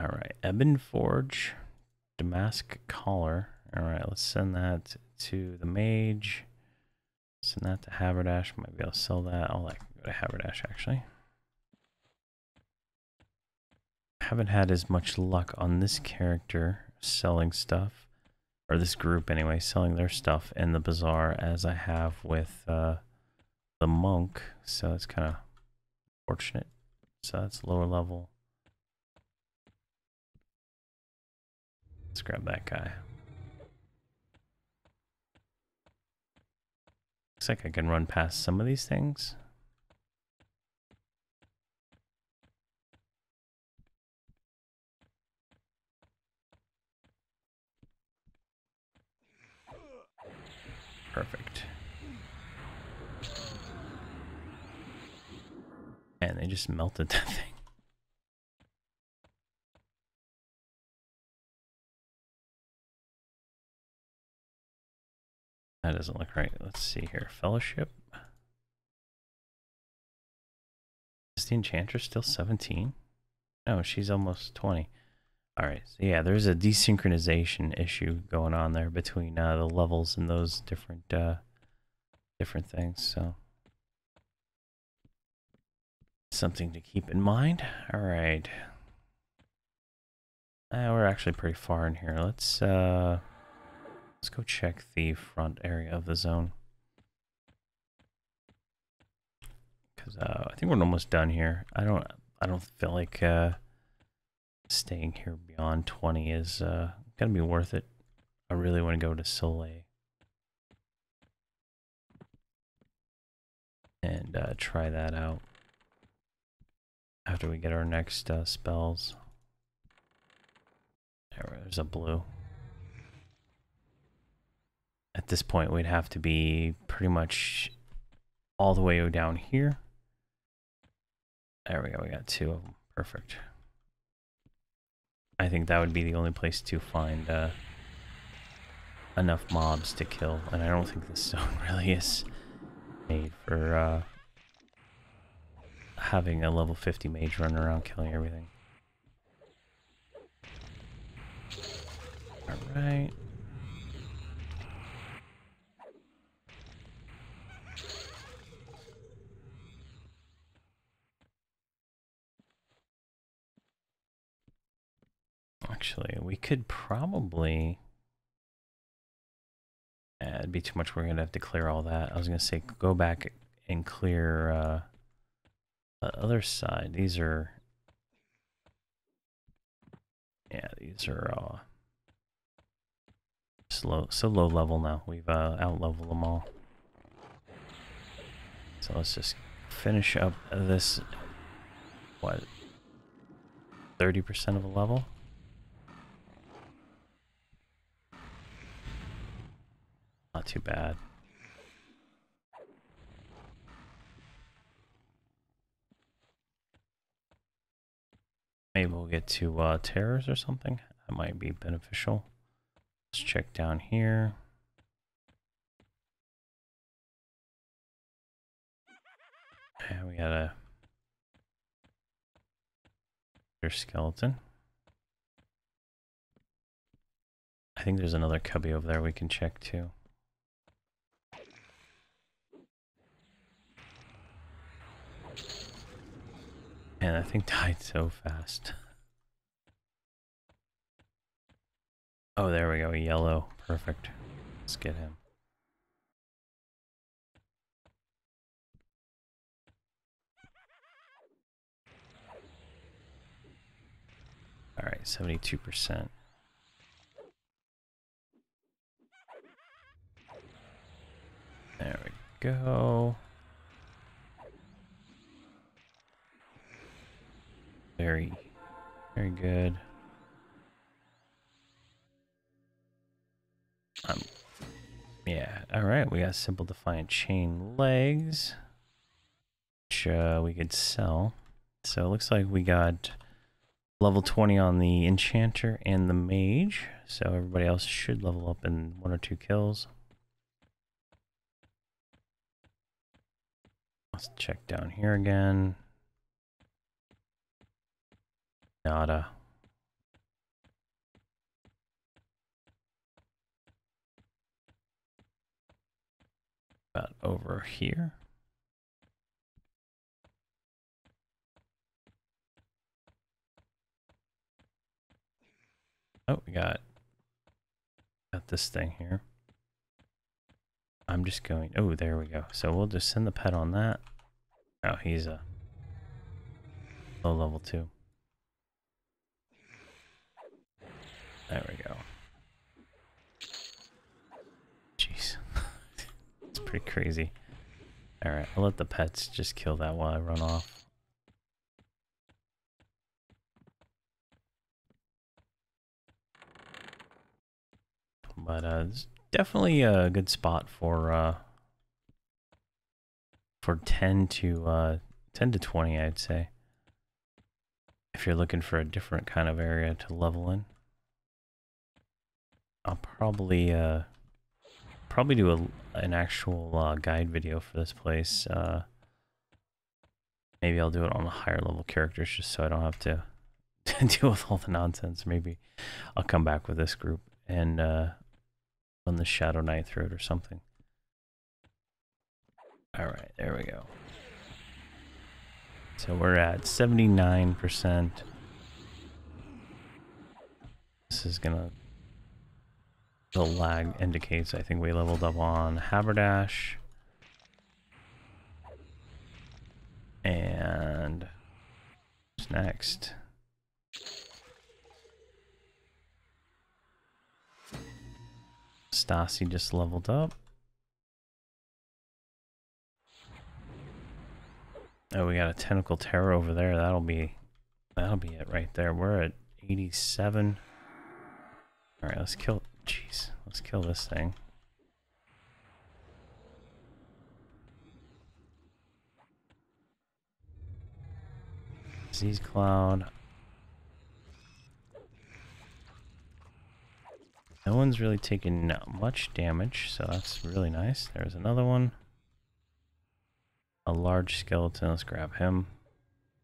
All right, Ebon Forge, Damask Collar. All right, let's send that to the mage. Send that to Haberdash. Might be able to sell that. All that can go to Haberdash actually haven't had as much luck on this character selling stuff, or this group anyway, selling their stuff in the bazaar as I have with uh, the monk. So it's kind of fortunate. So that's lower level. Let's grab that guy. Looks like I can run past some of these things. Perfect. And they just melted that thing. That doesn't look right. Let's see here. Fellowship. Is the Enchantress still 17? No, she's almost 20. All right. So yeah, there's a desynchronization issue going on there between uh, the levels and those different uh, different things. So something to keep in mind. All right. Uh, we're actually pretty far in here. Let's uh, let's go check the front area of the zone. Cause uh, I think we're almost done here. I don't I don't feel like uh, staying here beyond 20 is uh, gonna be worth it. I really want to go to Sol A. And uh, try that out after we get our next uh, spells. There's a blue. At this point, we'd have to be pretty much all the way down here. There we go, we got two of them. Perfect. I think that would be the only place to find uh, enough mobs to kill, and I don't think this zone really is made for uh, having a level 50 mage run around killing everything. Alright. Actually, we could probably... It'd be too much. We're going to have to clear all that. I was going to say go back and clear uh, the other side. These are... Yeah, these are uh, slow, so low level now. We've uh, out leveled them all. So let's just finish up this, what, 30% of a level? Not too bad. Maybe we'll get to uh, terrors or something. That might be beneficial. Let's check down here. And we got a skeleton. I think there's another cubby over there we can check too. And I think died so fast. Oh, there we go. Yellow. Perfect. Let's get him. All right, 72%. There we go. Very, very good. Um, yeah, alright, we got simple defiant chain legs, which uh, we could sell. So it looks like we got level 20 on the enchanter and the mage, so everybody else should level up in one or two kills. Let's check down here again. Nada. About over here. Oh, we got got this thing here. I'm just going. Oh, there we go. So we'll just send the pet on that. Oh, he's a low level two. There we go. Jeez. it's pretty crazy. Alright, I'll let the pets just kill that while I run off. But uh, it's definitely a good spot for uh, for 10 to uh, 10 to 20, I'd say. If you're looking for a different kind of area to level in. I'll probably uh probably do a, an actual uh, guide video for this place. Uh, maybe I'll do it on the higher level characters just so I don't have to deal with all the nonsense. Maybe I'll come back with this group and uh, run the Shadow Knight through it or something. All right, there we go. So we're at 79%. This is gonna the lag indicates I think we leveled up on Haberdash. And what's next? Stasi just leveled up. Oh, we got a tentacle terror over there. That'll be that'll be it right there. We're at 87. All right, let's kill it. Jeez, let's kill this thing. Disease cloud. No one's really taken much damage, so that's really nice. There's another one. A large skeleton. Let's grab him.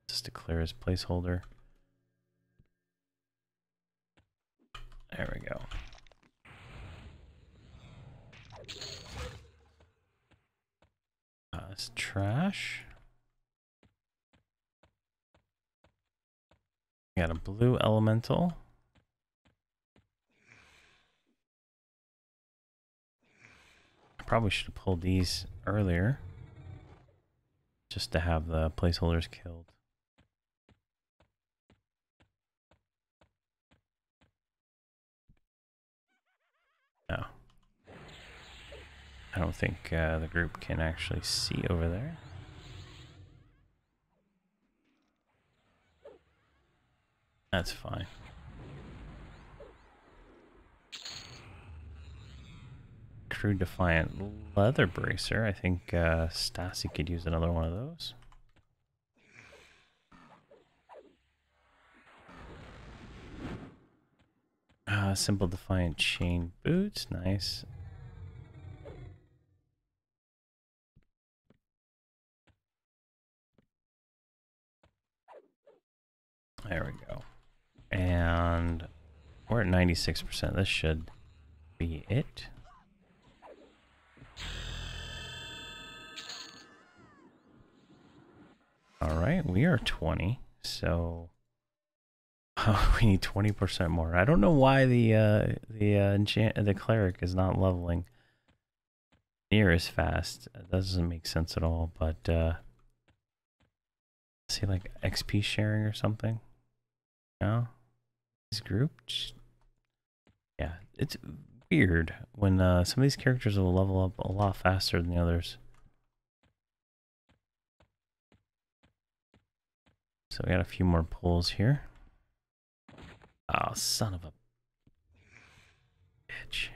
Just to clear his placeholder. There we go. Uh, it's trash. We got a blue elemental. I probably should have pulled these earlier. Just to have the placeholders killed. No. I don't think uh, the group can actually see over there. That's fine. Crude Defiant Leather Bracer. I think uh, Stasi could use another one of those. Uh, simple Defiant Chain Boots. Nice. There we go. And we're at 96%. This should be it. All right, we are 20, so we need 20% more. I don't know why the uh, the uh, the cleric is not leveling near as fast. That doesn't make sense at all. But uh, see, like XP sharing or something. No, this group. Yeah, it's weird when uh, some of these characters will level up a lot faster than the others. So we got a few more pulls here. Oh, son of a bitch.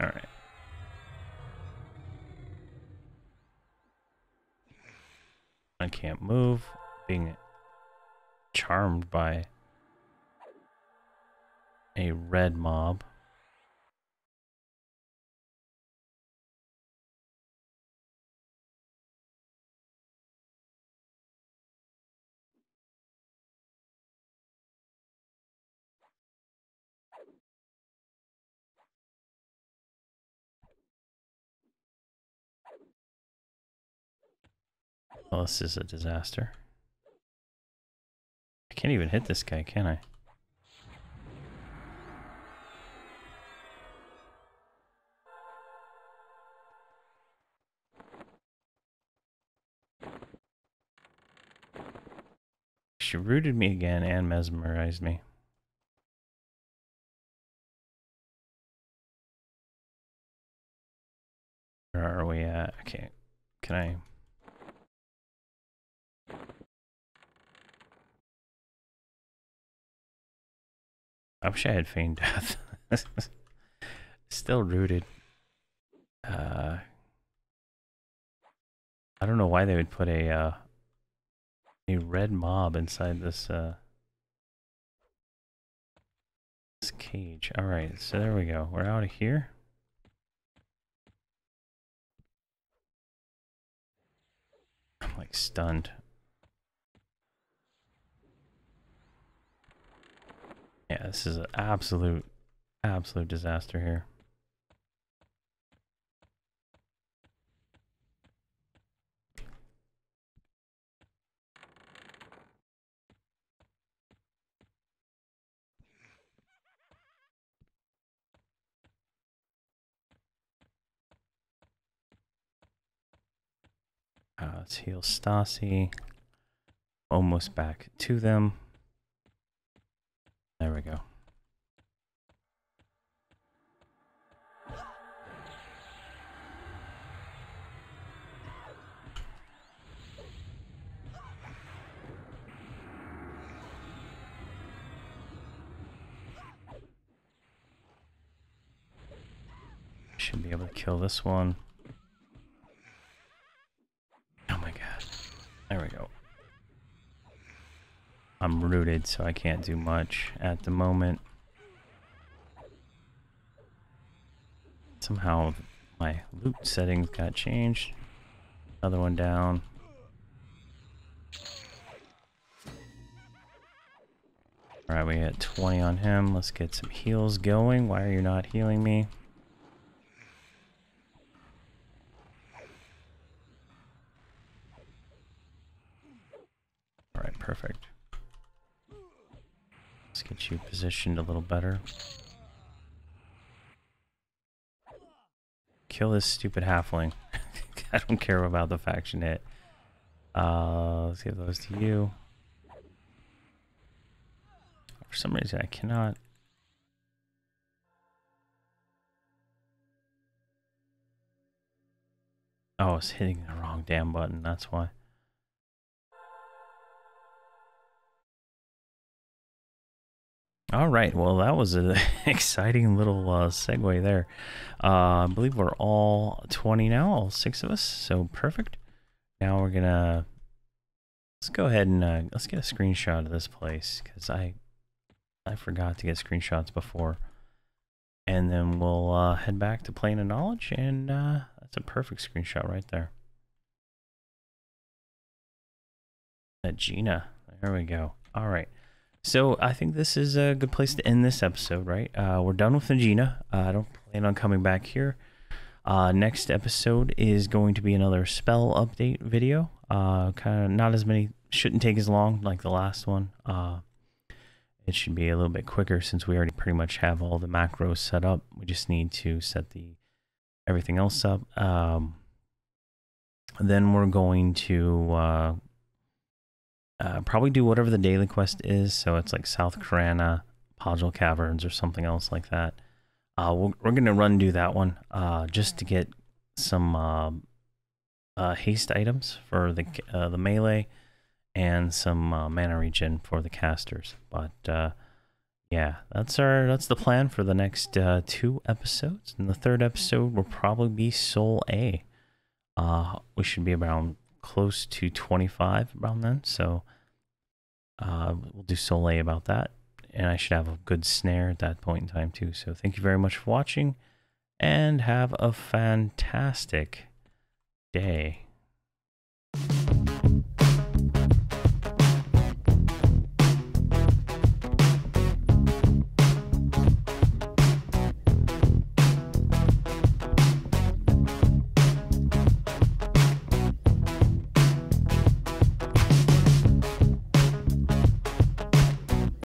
Alright. I can't move. Being charmed by a red mob. Well, this is a disaster. Can't even hit this guy, can I? She rooted me again and mesmerized me. Where are we at? Okay. Can I... I wish I had feigned death. Still rooted. Uh, I don't know why they would put a uh, a red mob inside this uh, this cage. All right, so there we go. We're out of here. I'm like stunned. Yeah, this is an absolute, absolute disaster here. Uh, let's heal Stasi. Almost back to them. There we go. Should be able to kill this one. Oh my god. There we go. I'm rooted, so I can't do much at the moment. Somehow my loot settings got changed. Another one down. Alright, we got 20 on him. Let's get some heals going. Why are you not healing me? Alright, perfect. Let's get you positioned a little better. Kill this stupid halfling. I don't care about the faction hit. Uh, let's give those to you. For some reason, I cannot. Oh, I was hitting the wrong damn button, that's why. All right, well, that was an exciting little uh, segue there. Uh, I believe we're all 20 now, all six of us, so perfect. Now we're gonna let's go ahead and uh, let's get a screenshot of this place because I I forgot to get screenshots before, and then we'll uh, head back to Plane of Knowledge, and uh, that's a perfect screenshot right there. Gina, there we go. All right. So I think this is a good place to end this episode, right? Uh, we're done with Najena. Uh, I don't plan on coming back here. Uh, next episode is going to be another spell update video. Uh, kind of not as many, shouldn't take as long like the last one. Uh, it should be a little bit quicker since we already pretty much have all the macros set up. We just need to set the everything else up. Um, then we're going to uh, probably do whatever the daily quest is. So it's like South Karana, Paludal Caverns, or something else like that. Uh, we're, we're going to run do that one uh, just to get some uh, uh, haste items for the uh, the melee and some mana regen for the casters. But yeah, that's our that's the plan for the next two episodes. And the third episode will probably be Sol A. We should be around close to 25 around then. So uh, we'll do Sol A about that. And I should have a good snare at that point in time too. So thank you very much for watching and have a fantastic day.